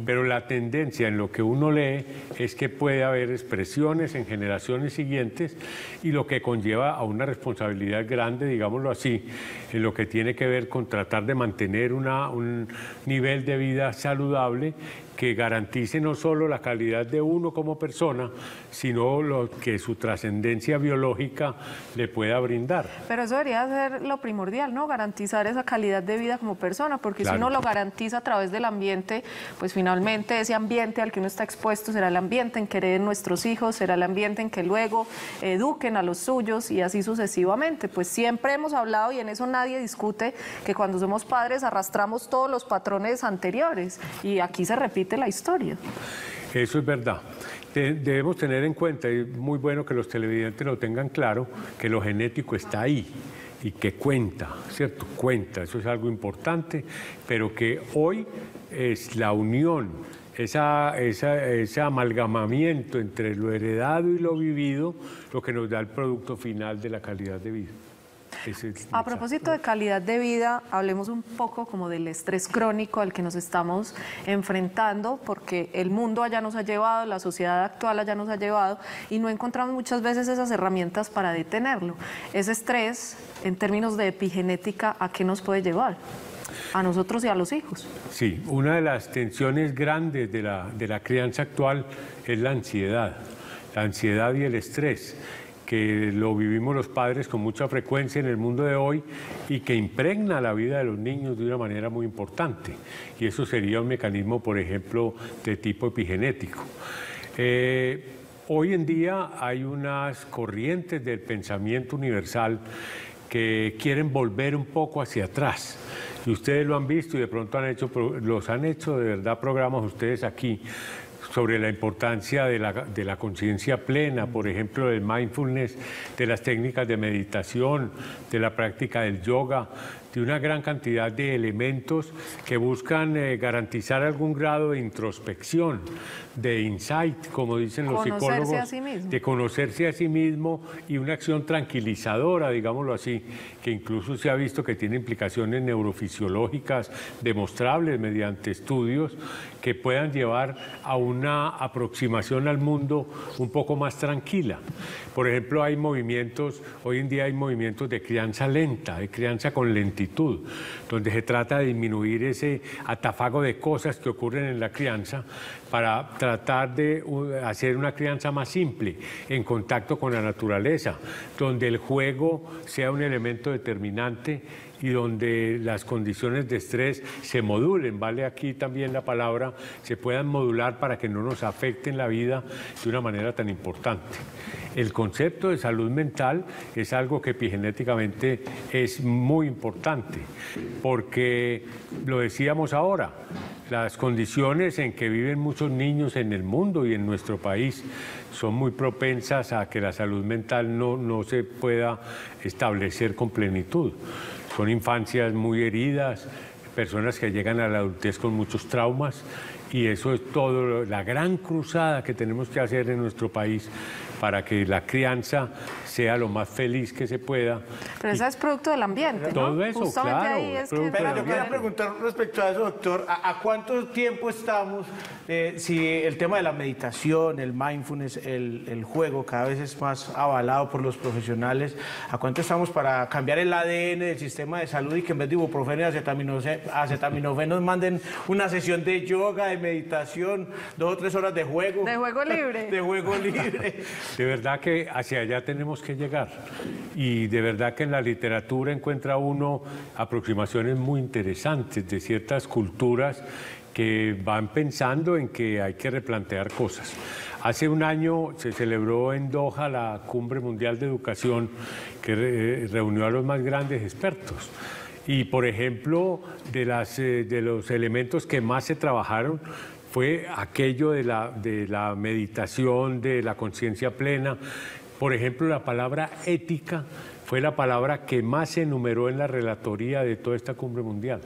Speaker 3: Pero la tendencia en lo que uno lee es que puede haber expresiones en generaciones siguientes y lo que conlleva a una responsabilidad grande, digámoslo así, en lo que tiene que ver con tratar de mantener una- un nivel de vida saludable que garantice no solo la calidad de uno como persona, sino lo que su trascendencia biológica le pueda brindar.
Speaker 2: Pero eso debería ser lo primordial, ¿no? Garantizar esa calidad de vida como persona, porque
Speaker 3: Claro.
Speaker 2: si uno lo garantiza a través del ambiente, pues finalmente ese ambiente al que uno está expuesto será el ambiente en que hereden nuestros hijos, será el ambiente en que luego eduquen a los suyos y así sucesivamente. Pues siempre hemos hablado y en eso nadie discute que cuando somos padres arrastramos todos los patrones anteriores y aquí se repite la historia.
Speaker 3: Eso es verdad. De- debemos tener en cuenta, y es muy bueno que los televidentes lo tengan claro, que lo genético está ahí y que cuenta, ¿cierto? Cuenta, eso es algo importante, pero que hoy es la unión, esa, esa- ese amalgamamiento entre lo heredado y lo vivido, lo que nos da el producto final de la calidad de vida.
Speaker 2: A propósito de calidad de vida, hablemos un poco como del estrés crónico al que nos estamos enfrentando, porque el mundo allá nos ha llevado, la sociedad actual allá nos ha llevado y no encontramos muchas veces esas herramientas para detenerlo. Ese estrés, en términos de epigenética, ¿a qué nos puede llevar? A nosotros y a los hijos.
Speaker 3: Sí, una de las tensiones grandes de la, de la crianza actual es la ansiedad, la ansiedad y el estrés, que lo vivimos los padres con mucha frecuencia en el mundo de hoy y que impregna la vida de los niños de una manera muy importante. Y eso sería un mecanismo, por ejemplo, de tipo epigenético. Eh, hoy en día hay unas corrientes del pensamiento universal que quieren volver un poco hacia atrás. Y ustedes lo han visto y de pronto han hecho, los han hecho de verdad programas ustedes aquí sobre la importancia de la, de la conciencia plena, por ejemplo, del mindfulness, de las técnicas de meditación, de la práctica del yoga, de una gran cantidad de elementos que buscan eh, garantizar algún grado de introspección, de insight, como dicen los
Speaker 2: Conocerse
Speaker 3: psicólogos,
Speaker 2: a sí mismo.
Speaker 3: de conocerse a sí mismo y una acción tranquilizadora, digámoslo así, que incluso se ha visto que tiene implicaciones neurofisiológicas demostrables mediante estudios que puedan llevar a una aproximación al mundo un poco más tranquila. Por ejemplo, hay movimientos, hoy en día hay movimientos de crianza lenta, de crianza con lentitud donde se trata de disminuir ese atafago de cosas que ocurren en la crianza para tratar de uh, hacer una crianza más simple, en contacto con la naturaleza, donde el juego sea un elemento determinante y donde las condiciones de estrés se modulen, vale aquí también la palabra, se puedan modular para que no nos afecten la vida de una manera tan importante. El concepto de salud mental es algo que epigenéticamente es muy importante, porque lo decíamos ahora, las condiciones en que viven muchos niños en el mundo y en nuestro país son muy propensas a que la salud mental no, no se pueda establecer con plenitud. Son infancias muy heridas, personas que llegan a la adultez con muchos traumas y eso es todo, la gran cruzada que tenemos que hacer en nuestro país para que la crianza sea lo más feliz que se pueda.
Speaker 2: Pero eso es producto del ambiente. ¿no?
Speaker 3: Todo eso,
Speaker 2: Justamente
Speaker 3: claro,
Speaker 2: ahí
Speaker 3: es
Speaker 2: que
Speaker 1: Pero yo quería preguntar respecto a eso, doctor, ¿a, a cuánto tiempo estamos? eh, si el tema de la meditación, el mindfulness, el, el juego cada vez es más avalado por los profesionales, ¿a cuánto estamos para cambiar el ADN del sistema de salud y que en vez de ibuprofeno y acetaminofén nos manden una sesión de yoga, de meditación, dos o tres horas de juego?
Speaker 2: De juego libre. [LAUGHS]
Speaker 1: de juego libre.
Speaker 3: De verdad que hacia allá tenemos que llegar. Y de verdad que en la literatura encuentra uno aproximaciones muy interesantes de ciertas culturas que van pensando en que hay que replantear cosas. Hace un año se celebró en Doha la Cumbre Mundial de Educación que re- reunió a los más grandes expertos. Y, por ejemplo, de, las, eh, de los elementos que más se trabajaron fue aquello de la, de la meditación, de la conciencia plena. Por ejemplo, la palabra ética fue la palabra que más se enumeró en la relatoría de toda esta cumbre mundial.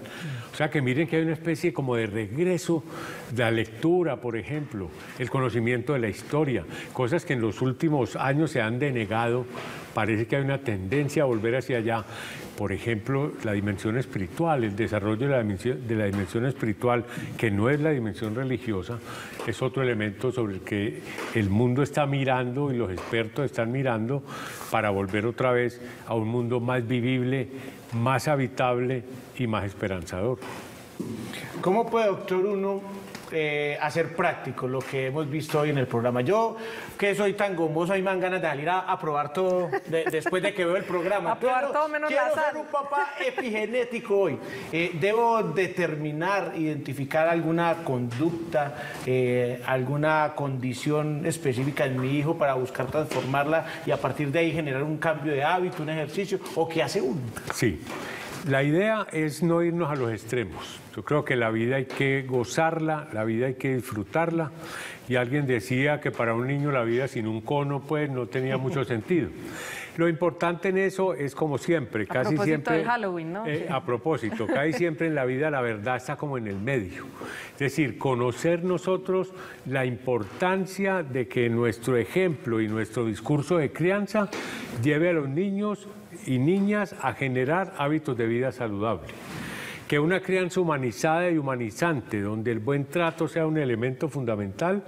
Speaker 3: O sea que miren que hay una especie como de regreso de la lectura, por ejemplo, el conocimiento de la historia, cosas que en los últimos años se han denegado. Parece que hay una tendencia a volver hacia allá. Por ejemplo, la dimensión espiritual, el desarrollo de la dimensión, de la dimensión espiritual, que no es la dimensión religiosa, es otro elemento sobre el que el mundo está mirando y los expertos están mirando para volver otra vez a un mundo más vivible, más habitable y más esperanzador.
Speaker 1: ¿Cómo puede, doctor, uno eh, hacer práctico lo que hemos visto hoy en el programa? Yo, que soy tan gomboso, a mí me dan ganas de salir a, a probar todo de- después de que veo el programa. [LAUGHS]
Speaker 2: A probar
Speaker 1: Quiero-
Speaker 2: todo menos
Speaker 1: quiero
Speaker 2: la
Speaker 1: ser
Speaker 2: sal.
Speaker 1: un papá [LAUGHS] epigenético hoy. Eh, debo determinar, identificar alguna conducta, eh, alguna condición específica en mi hijo para buscar transformarla y a partir de ahí generar un cambio de hábito, un ejercicio, o qué hace uno.
Speaker 3: Sí, la idea es no irnos a los extremos. Yo creo que la vida hay que gozarla, la vida hay que disfrutarla. Y alguien decía que para un niño la vida sin un cono pues no tenía mucho [LAUGHS] sentido. Lo importante en eso es como siempre, casi
Speaker 2: propósito
Speaker 3: siempre.
Speaker 2: del Halloween, ¿no?
Speaker 3: eh, a propósito, casi siempre en la vida la verdad está como en el medio. Es decir, conocer nosotros la importancia de que nuestro ejemplo y nuestro discurso de crianza lleve a los niños y niñas a generar hábitos de vida saludables. Que una crianza humanizada y humanizante, donde el buen trato sea un elemento fundamental,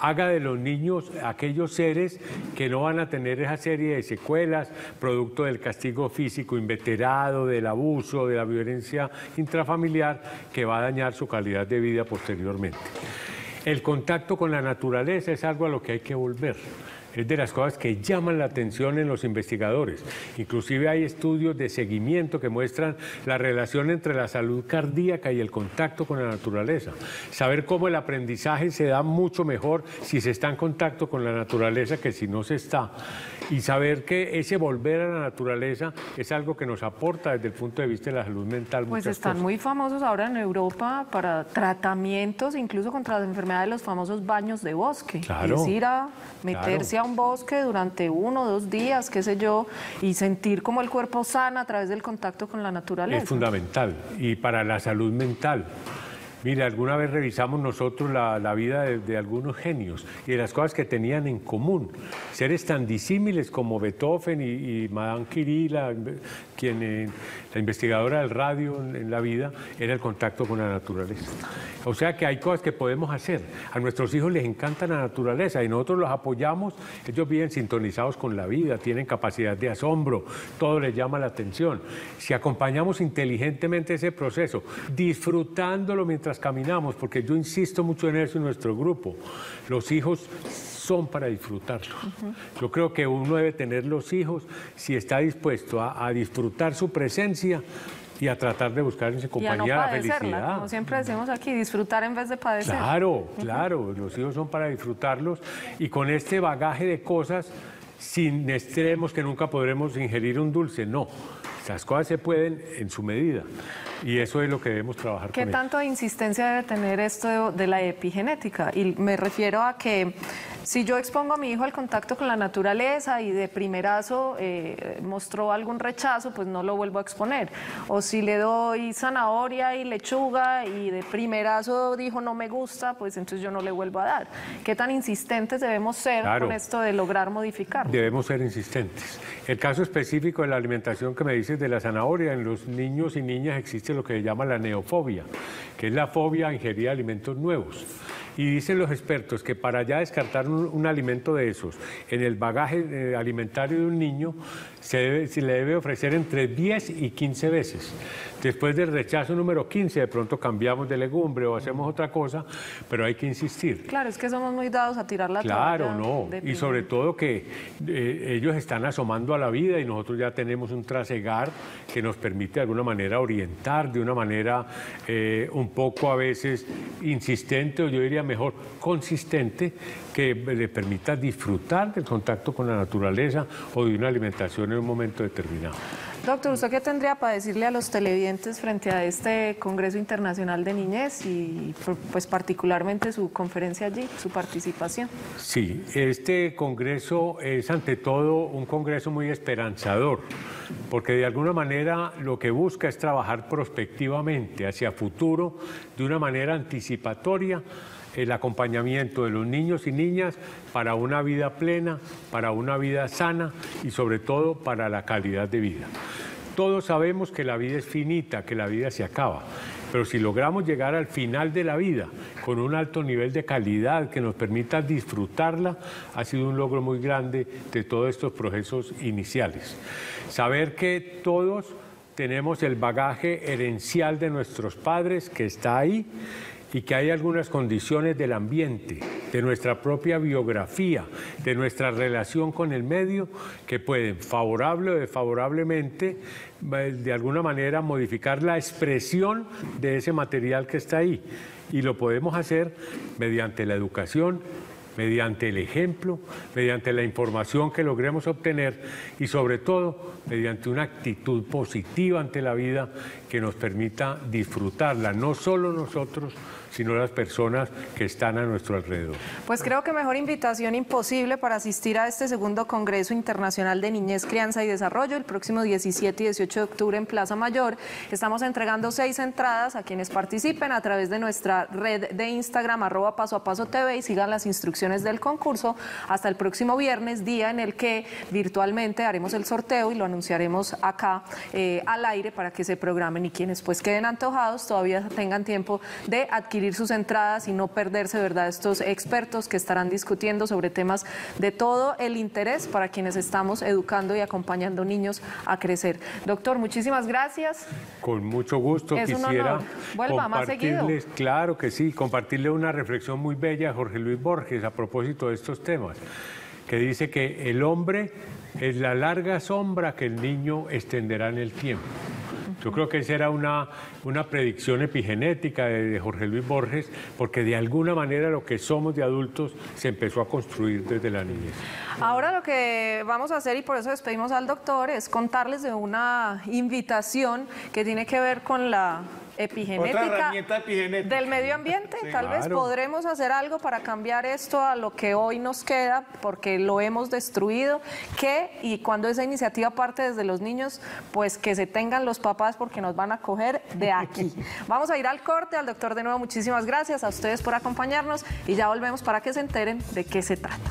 Speaker 3: haga de los niños aquellos seres que no van a tener esa serie de secuelas, producto del castigo físico inveterado, del abuso, de la violencia intrafamiliar, que va a dañar su calidad de vida posteriormente. El contacto con la naturaleza es algo a lo que hay que volver. Es de las cosas que llaman la atención en los investigadores. Inclusive hay estudios de seguimiento que muestran la relación entre la salud cardíaca y el contacto con la naturaleza. Saber cómo el aprendizaje se da mucho mejor si se está en contacto con la naturaleza que si no se está. Y saber que ese volver a la naturaleza es algo que nos aporta desde el punto de vista de la salud mental.
Speaker 2: Pues están
Speaker 3: cosas.
Speaker 2: muy famosos ahora en Europa para tratamientos, incluso contra las enfermedades, los famosos baños de bosque.
Speaker 3: Claro,
Speaker 2: Es ir a meterse a un bosque durante uno o dos días, qué sé yo, y sentir como el cuerpo sana a través del contacto con la naturaleza.
Speaker 3: Es fundamental y para la salud mental. Mira, alguna vez revisamos nosotros la, vida de, algunos genios y de las cosas que tenían en común. Seres tan disímiles como Beethoven y, y Madame Curie, la, quien, eh, la investigadora del radio en, en la vida, era el contacto con la naturaleza. O sea que hay cosas que podemos hacer. A nuestros hijos les encanta la naturaleza y nosotros los apoyamos. Ellos viven sintonizados con la vida, tienen capacidad de asombro, todo les llama la atención. Si acompañamos inteligentemente ese proceso, disfrutándolo mientras caminamos, porque yo insisto mucho en eso en nuestro grupo, los hijos son para disfrutarlos. Yo creo que uno debe tener los hijos si está dispuesto a, a disfrutar su presencia y a tratar de buscar en su
Speaker 2: no
Speaker 3: compañía la felicidad.
Speaker 2: como siempre decimos aquí, disfrutar en vez de padecer.
Speaker 3: Claro, claro, los hijos son para disfrutarlos y con este bagaje de cosas sin extremos que nunca podremos ingerir un dulce, no. Las cosas se pueden en su medida y eso es lo que debemos trabajar
Speaker 2: ¿Qué
Speaker 3: con ellos.
Speaker 2: tanto de insistencia debe tener esto de, de la epigenética? Y me refiero a que si yo expongo a mi hijo al contacto con la naturaleza y de primerazo eh, mostró algún rechazo, pues no lo vuelvo a exponer. O si le doy zanahoria y lechuga y de primerazo dijo no me gusta, pues entonces yo no le vuelvo a dar. ¿Qué tan insistentes debemos ser
Speaker 3: Claro.
Speaker 2: con esto de lograr modificar?
Speaker 3: Debemos ser insistentes. El caso específico de la alimentación que me de la zanahoria, en los niños y niñas existe lo que se llama la neofobia, que es la fobia a ingerir alimentos nuevos. Y dicen los expertos que para ya descartar un, un alimento de esos en el bagaje eh, alimentario de un niño, se, debe- se le debe ofrecer entre 10 y 15 veces. Después del rechazo número 15, de pronto cambiamos de legumbre o hacemos otra cosa, pero hay que insistir.
Speaker 2: Claro, es que somos muy dados a tirar la
Speaker 3: Claro, no.
Speaker 2: de
Speaker 3: Y sobre todo que eh, ellos están asomando a la vida y nosotros ya tenemos un trasegar que nos permite de alguna manera orientar, de una manera eh, un poco a veces insistente o yo diría mejor consistente, que le permita disfrutar del contacto con la naturaleza o de una alimentación en un momento determinado.
Speaker 2: Doctor, ¿usted qué tendría para decirle a los televidentes frente a este Congreso Internacional de Niñez y pues particularmente su conferencia allí, su participación?
Speaker 3: Sí, este congreso es ante todo un congreso muy esperanzador, porque de alguna manera lo que busca es trabajar prospectivamente hacia futuro, de una manera anticipatoria, el acompañamiento de los niños y niñas para una vida plena, para una vida sana y sobre todo para la calidad de vida. Todos sabemos que la vida es finita, que la vida se acaba, pero si logramos llegar al final de la vida con un alto nivel de calidad que nos permita disfrutarla, ha sido un logro muy grande de todos estos procesos iniciales. Saber que todos tenemos el bagaje herencial de nuestros padres que está ahí y que hay algunas condiciones del ambiente, de nuestra propia biografía, de nuestra relación con el medio, que pueden, favorable o desfavorablemente, eh, de alguna manera modificar la expresión de ese material que está ahí. Y lo podemos hacer mediante la educación, mediante el ejemplo, mediante la información que logremos obtener y sobre todo mediante una actitud positiva ante la vida que nos permita disfrutarla, no solo nosotros, sino las personas que están a nuestro alrededor.
Speaker 2: Pues creo que mejor invitación imposible para asistir a este segundo Congreso Internacional de Niñez, Crianza y Desarrollo el próximo 17 y 18 de octubre en Plaza Mayor. Estamos entregando seis entradas a quienes participen a través de nuestra red de Instagram, arroba paso a paso TV y sigan las instrucciones del concurso hasta el próximo viernes, día en el que virtualmente haremos el sorteo y lo anunciaremos acá eh, al aire para que se programen y quienes pues queden antojados todavía tengan tiempo de adquirir sus entradas y no perderse, ¿verdad?, estos expertos que estarán discutiendo sobre temas de todo el interés para quienes estamos educando y acompañando niños a crecer. Doctor, muchísimas gracias.
Speaker 3: Con mucho gusto
Speaker 2: Es
Speaker 3: quisiera.
Speaker 2: Vuelva más seguido.
Speaker 3: compartirles, claro que sí, compartirle una reflexión muy bella a Jorge Luis Borges a propósito de estos temas, que dice que el hombre es la larga sombra que el niño extenderá en el tiempo. Yo creo que esa era una, una predicción epigenética de, de Jorge Luis Borges, porque de alguna manera lo que somos de adultos se empezó a construir desde la niñez.
Speaker 2: Ahora lo que vamos a hacer, y por eso despedimos al doctor, es contarles de una invitación que tiene que ver con la epigenética,
Speaker 1: epigenética.
Speaker 2: del medio ambiente. Tal vez podremos hacer algo para cambiar esto a lo que hoy nos queda, porque lo hemos destruido. Que, y cuando esa iniciativa parte desde los niños, pues que se tengan los papás porque nos van a coger de aquí. [LAUGHS] Vamos a ir al corte, al doctor de nuevo, muchísimas gracias a ustedes por acompañarnos y ya volvemos para que se enteren de qué se trata.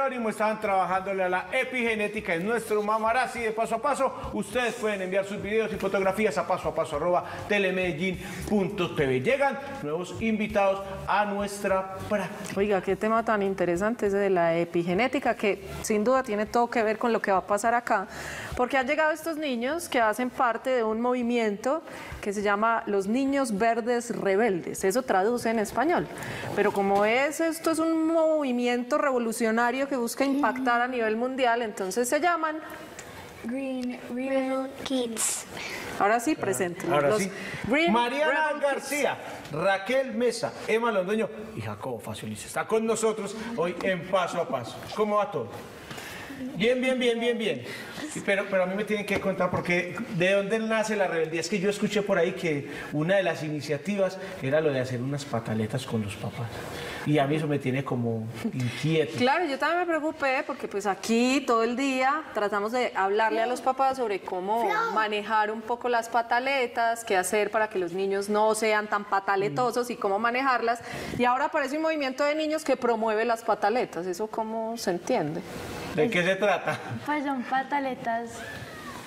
Speaker 1: Jerónimo estaban trabajándole a la epigenética en nuestro mamarazzi de paso a paso. Ustedes pueden enviar sus videos y fotografías a paso a paso arroba telemedellín.tv. Llegan nuevos invitados a nuestra práctica.
Speaker 2: Oiga, qué tema tan interesante ese de la epigenética, que sin duda tiene todo que ver con lo que va a pasar acá, porque han llegado estos niños que hacen parte de un movimiento que se llama Los Niños Verdes Rebeldes. Eso traduce en español. Pero como es, esto es un movimiento revolucionario que busca impactar a nivel mundial, entonces se llaman,
Speaker 6: Green Rebel Kids.
Speaker 2: ahora sí, presenten.
Speaker 1: Ahora
Speaker 2: los
Speaker 1: sí.
Speaker 2: Green
Speaker 1: Mariana. García, Raquel Mesa, Emma Londoño y Jacobo Faciolis. Está con nosotros hoy en Paso a Paso. ¿Cómo va todo? Bien, bien, bien, bien, bien. Pero, pero a mí me tienen que contar porque de dónde nace la rebeldía. Es que yo escuché por ahí que una de las iniciativas era lo de hacer unas pataletas con los papás. Y a mí eso me tiene como inquieto.
Speaker 2: Claro, yo también me preocupé porque pues aquí todo el día tratamos de hablarle a los papás sobre cómo manejar un poco las pataletas, qué hacer para que los niños no sean tan pataletosos y cómo manejarlas. Y ahora aparece un movimiento de niños que promueve las pataletas. ¿Eso cómo se entiende?
Speaker 1: ¿De qué se trata?
Speaker 6: Pues son pataletas.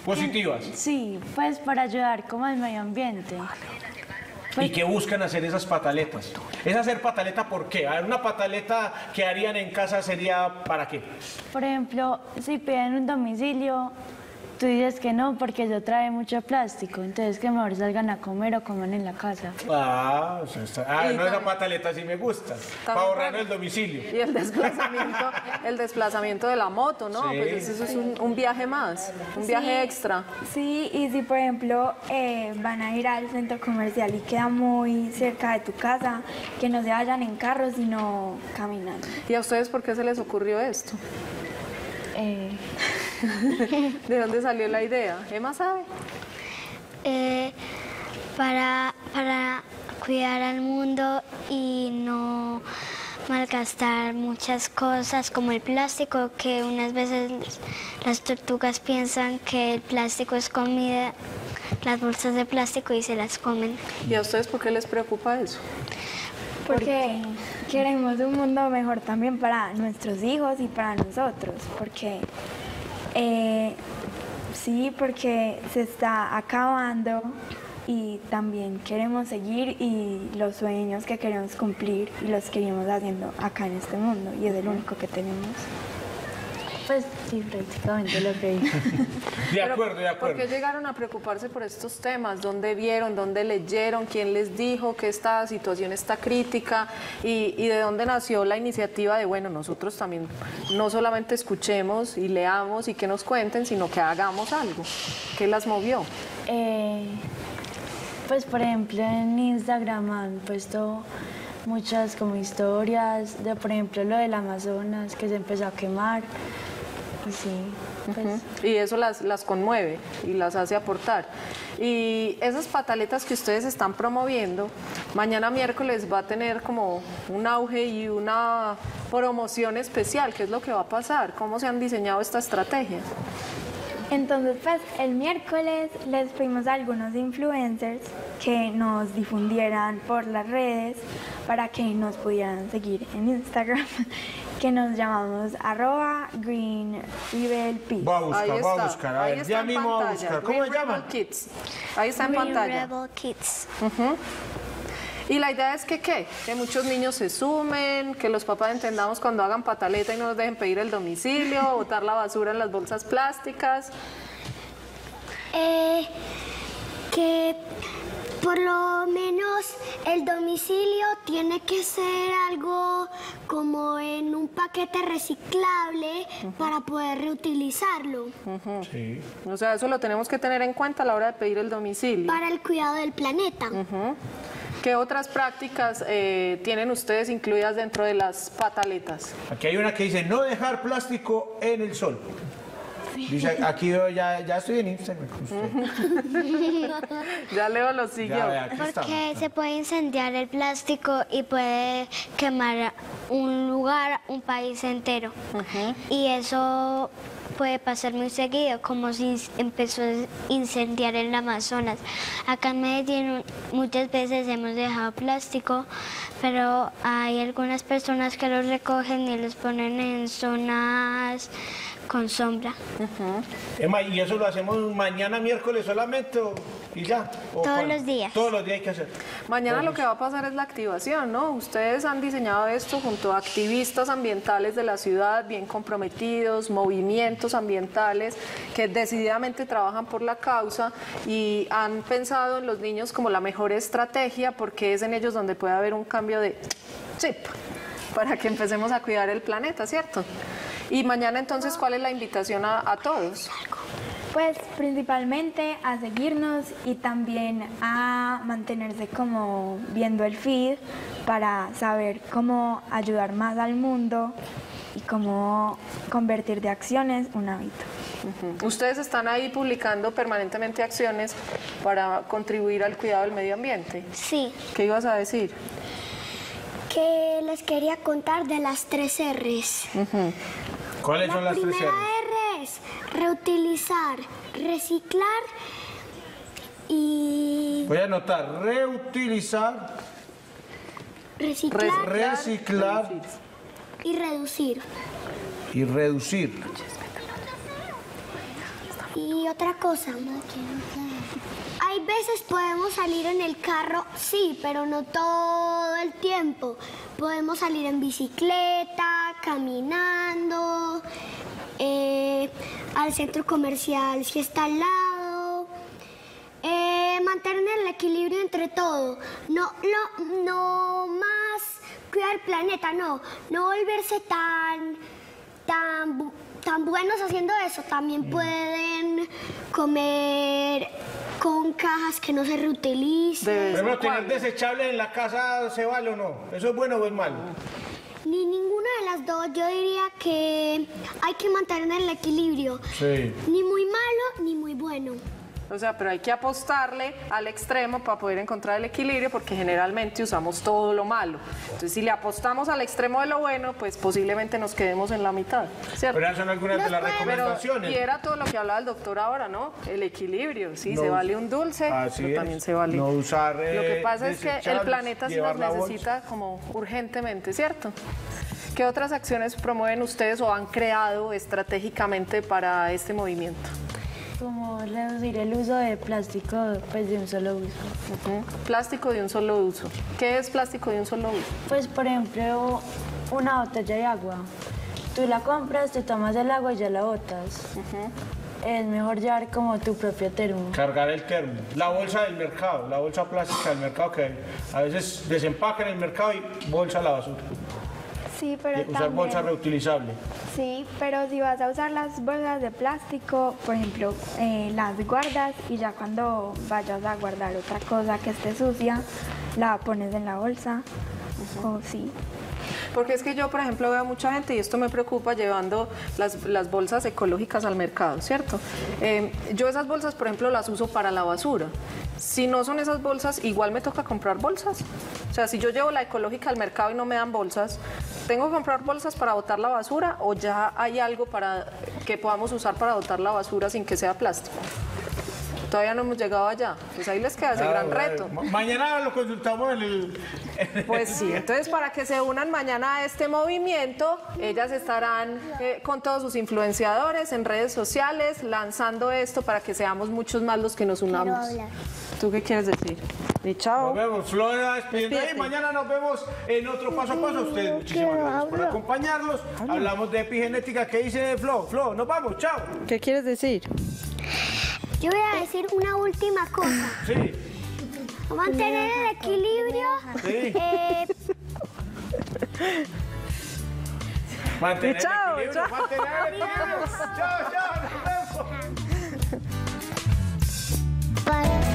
Speaker 1: Positivas.
Speaker 6: Sí, pues para ayudar como al medio ambiente.
Speaker 1: ¿Y qué buscan hacer esas pataletas? ¿Es hacer pataleta por qué? A ver, una pataleta que harían en casa sería ¿para qué?
Speaker 6: Por ejemplo, si piden un domicilio, tú dices que no porque eso trae mucho plástico, entonces que mejor salgan a comer o coman en la casa.
Speaker 1: Ah, o sea, está- ah, no, esa pataleta sí me gusta. Para ahorrar el domicilio.
Speaker 2: Y el desplazamiento, [LAUGHS] el desplazamiento de la moto, ¿no?
Speaker 1: Sí.
Speaker 2: Pues eso es un, un viaje más, un
Speaker 7: Sí.
Speaker 2: viaje extra.
Speaker 7: Sí, y si por ejemplo eh, van a ir al centro comercial y queda muy cerca de tu casa, que no se vayan en carro, sino caminando.
Speaker 2: ¿Y a ustedes por qué se les ocurrió esto?
Speaker 6: Eh, [LAUGHS]
Speaker 2: ¿De dónde salió la idea? Emma sabe.
Speaker 8: eh, para, para cuidar al mundo y no malgastar muchas cosas como el plástico, que unas veces las tortugas piensan que el plástico es comida, las bolsas de plástico y se las comen.
Speaker 2: ¿Y a ustedes por qué les preocupa eso?
Speaker 7: Porque queremos un mundo mejor también para nuestros hijos y para nosotros. Porque eh, sí, porque se está acabando y también queremos seguir y los sueños que queremos cumplir y los queremos haciendo acá en este mundo y es el único que tenemos.
Speaker 6: Pues sí, prácticamente lo que dije. [LAUGHS]
Speaker 1: De
Speaker 2: Pero,
Speaker 1: acuerdo, de
Speaker 2: ¿Por
Speaker 1: acuerdo.
Speaker 2: qué llegaron a preocuparse por estos temas? ¿Dónde vieron? ¿Dónde leyeron? ¿Quién les dijo que esta situación está crítica? ¿Y, y de dónde nació la iniciativa de, bueno, nosotros también no solamente escuchemos y leamos y que nos cuenten, sino que hagamos algo? ¿Qué las movió?
Speaker 6: Eh, pues por ejemplo en Instagram han puesto muchas como historias de por ejemplo lo del Amazonas que se empezó a quemar. Y sí, pues
Speaker 2: Y eso las, las conmueve y las hace aportar. Y esas pataletas que ustedes están promoviendo, mañana miércoles va a tener como un auge y una promoción especial. ¿Qué es lo que va a pasar? ¿Cómo se han diseñado esta estrategia?
Speaker 7: Entonces, pues el miércoles les fuimos a algunos influencers que nos difundieran por las redes para que nos pudieran seguir en Instagram, [LAUGHS] que nos llamamos arroba Green Rebel Peace.
Speaker 1: Voy a buscar,
Speaker 2: Ahí
Speaker 1: voy
Speaker 2: está,
Speaker 1: a buscar. A
Speaker 2: ahí
Speaker 1: ver,
Speaker 2: está
Speaker 1: ya
Speaker 2: en
Speaker 1: mismo voy a
Speaker 2: pantalla.
Speaker 1: buscar. ¿Cómo
Speaker 2: Green
Speaker 1: se llama?
Speaker 2: Rebel Kids. Ahí está en
Speaker 8: Green
Speaker 2: pantalla.
Speaker 8: Rebel Kids.
Speaker 2: Y la idea es que, ¿qué? Que muchos niños se sumen, que los papás entendamos cuando hagan pataleta y no nos dejen pedir el domicilio, [LAUGHS] botar la basura en las bolsas plásticas.
Speaker 9: Eh, que por lo menos el domicilio tiene que ser algo como en un paquete reciclable para poder reutilizarlo.
Speaker 1: Sí.
Speaker 2: O sea, eso lo tenemos que tener en cuenta a la hora de pedir el domicilio.
Speaker 9: Para el cuidado del planeta.
Speaker 2: Ujú. ¿Qué otras prácticas eh, tienen ustedes incluidas dentro de las pataletas?
Speaker 1: Aquí hay una que dice no dejar plástico en el sol. Dice, aquí veo, ya, ya estoy en Instagram con usted. [LAUGHS]
Speaker 2: Ya Leo lo
Speaker 1: aquí
Speaker 9: Porque
Speaker 1: estamos.
Speaker 9: se puede incendiar el plástico y puede quemar un lugar, un país entero. Y eso puede pasar muy seguido, como si empezó a incendiar el Amazonas. Acá en Medellín muchas veces hemos dejado plástico, pero hay algunas personas que los recogen y los ponen en zonas con sombra.
Speaker 1: Emma, ¿y eso lo hacemos mañana miércoles solamente o- y ya? ¿O
Speaker 9: Todos los días.
Speaker 1: Todos los días hay que hacer.
Speaker 2: Mañana lo que va a pasar es la activación, ¿no? Ustedes han diseñado esto junto a activistas ambientales de la ciudad, bien comprometidos, movimientos ambientales que decididamente trabajan por la causa y han pensado en los niños como la mejor estrategia porque es en ellos donde puede haber un cambio de chip para que empecemos a cuidar el planeta, ¿cierto? Y mañana entonces, ¿cuál es la invitación a, a todos?
Speaker 7: Pues principalmente a seguirnos y también a mantenerse como viendo el feed para saber cómo ayudar más al mundo y cómo convertir de acciones un hábito.
Speaker 2: Ustedes están ahí publicando permanentemente acciones para contribuir al cuidado del medio ambiente.
Speaker 9: Sí,
Speaker 2: ¿Qué ibas a decir?
Speaker 9: que les quería contar de las tres R's.
Speaker 1: ¿Cuáles son
Speaker 9: La
Speaker 1: las tres?
Speaker 9: R es reutilizar, reciclar y
Speaker 1: Voy a anotar, reutilizar,
Speaker 9: reciclar
Speaker 1: reciclar
Speaker 9: y reducir.
Speaker 1: y reducir.
Speaker 9: Y otra cosa. Hay veces podemos salir en el carro, sí, pero no todo el tiempo. Podemos salir en bicicleta, caminando, eh, al centro comercial si está al lado. Eh, mantener el equilibrio entre todo. No, lo, no más cuidar el planeta, no. No volverse tan, tan, tan buenos haciendo eso. También pueden comer con cajas que no se reutilicen.
Speaker 1: Por ejemplo, tener desechables en la casa, ¿se vale o no? ¿Eso es bueno o es malo?
Speaker 9: Ni ninguna de las dos. Yo diría que hay que mantener el equilibrio.
Speaker 1: Sí.
Speaker 9: Ni muy malo ni muy bueno.
Speaker 2: O sea, pero hay que apostarle al extremo para poder encontrar el equilibrio porque generalmente usamos todo lo malo. Entonces, si le apostamos al extremo de lo bueno, pues posiblemente nos quedemos en la mitad, ¿cierto?
Speaker 1: Pero esas son algunas de las
Speaker 2: Pero,
Speaker 1: recomendaciones.
Speaker 2: y era todo lo que hablaba el doctor ahora, ¿no? El equilibrio. Sí,
Speaker 1: No
Speaker 2: se vale un dulce, pero
Speaker 1: es.
Speaker 2: también se vale.
Speaker 1: No usar,
Speaker 2: Lo que
Speaker 1: eh,
Speaker 2: pasa es que el planeta sí nos necesita como urgentemente, ¿cierto? ¿Qué otras acciones promueven ustedes o han creado estratégicamente para este movimiento?
Speaker 6: Como reducir el uso de plástico pues, de un solo uso.
Speaker 2: Plástico de un solo uso. ¿Qué es plástico de un solo uso?
Speaker 6: Pues por ejemplo, una botella de agua. Tú la compras, te tomas el agua y ya la botas. Es mejor llevar como tu propio termo.
Speaker 1: Cargar el termo. La bolsa del mercado, la bolsa plástica del mercado que a veces desempacan en el mercado y bolsa a la basura.
Speaker 7: Sí, pero
Speaker 1: usar
Speaker 7: también-
Speaker 1: bolsa reutilizable.
Speaker 7: Sí, pero si vas a usar las bolsas de plástico, por ejemplo, eh, las guardas y ya cuando vayas a guardar otra cosa que esté sucia, la pones en la bolsa. O sí.
Speaker 2: Porque es que yo, por ejemplo, veo a mucha gente, y esto me preocupa, llevando las, bolsas ecológicas al mercado, ¿cierto? Eh, yo esas bolsas, por ejemplo, las uso para la basura. Si no son esas bolsas, igual me toca comprar bolsas. O sea, si yo llevo la ecológica al mercado y no me dan bolsas, ¿tengo que comprar bolsas para botar la basura o ya hay algo para que podamos usar para botar la basura sin que sea plástico? Todavía no hemos llegado allá. Pues ahí les queda ese
Speaker 1: Ah,
Speaker 2: gran reto.
Speaker 1: ma- Mañana lo consultamos en el.
Speaker 2: Pues sí, entonces para que se unan mañana a este movimiento, ellas estarán eh, con todos sus influenciadores en redes sociales lanzando esto para que seamos muchos más los que nos unamos. ¿Tú qué quieres decir? Y chao.
Speaker 1: Nos vemos, Flora, despidiendo. Y mañana nos vemos en otro paso a paso. A ustedes, muchísimas gracias por acompañarnos. Hablamos de epigenética. ¿Qué dice Flo? Flo, nos vamos, chao.
Speaker 2: ¿Qué quieres decir?
Speaker 9: Yo voy a decir una última cosa.
Speaker 1: Sí.
Speaker 9: Mantener el equilibrio.
Speaker 1: Sí.
Speaker 9: Eh...
Speaker 1: Mantener
Speaker 2: chao,
Speaker 1: el equilibrio.
Speaker 2: Chao.
Speaker 1: Mantener el equilibrio. Chao, chao. Nos vemos. Bye.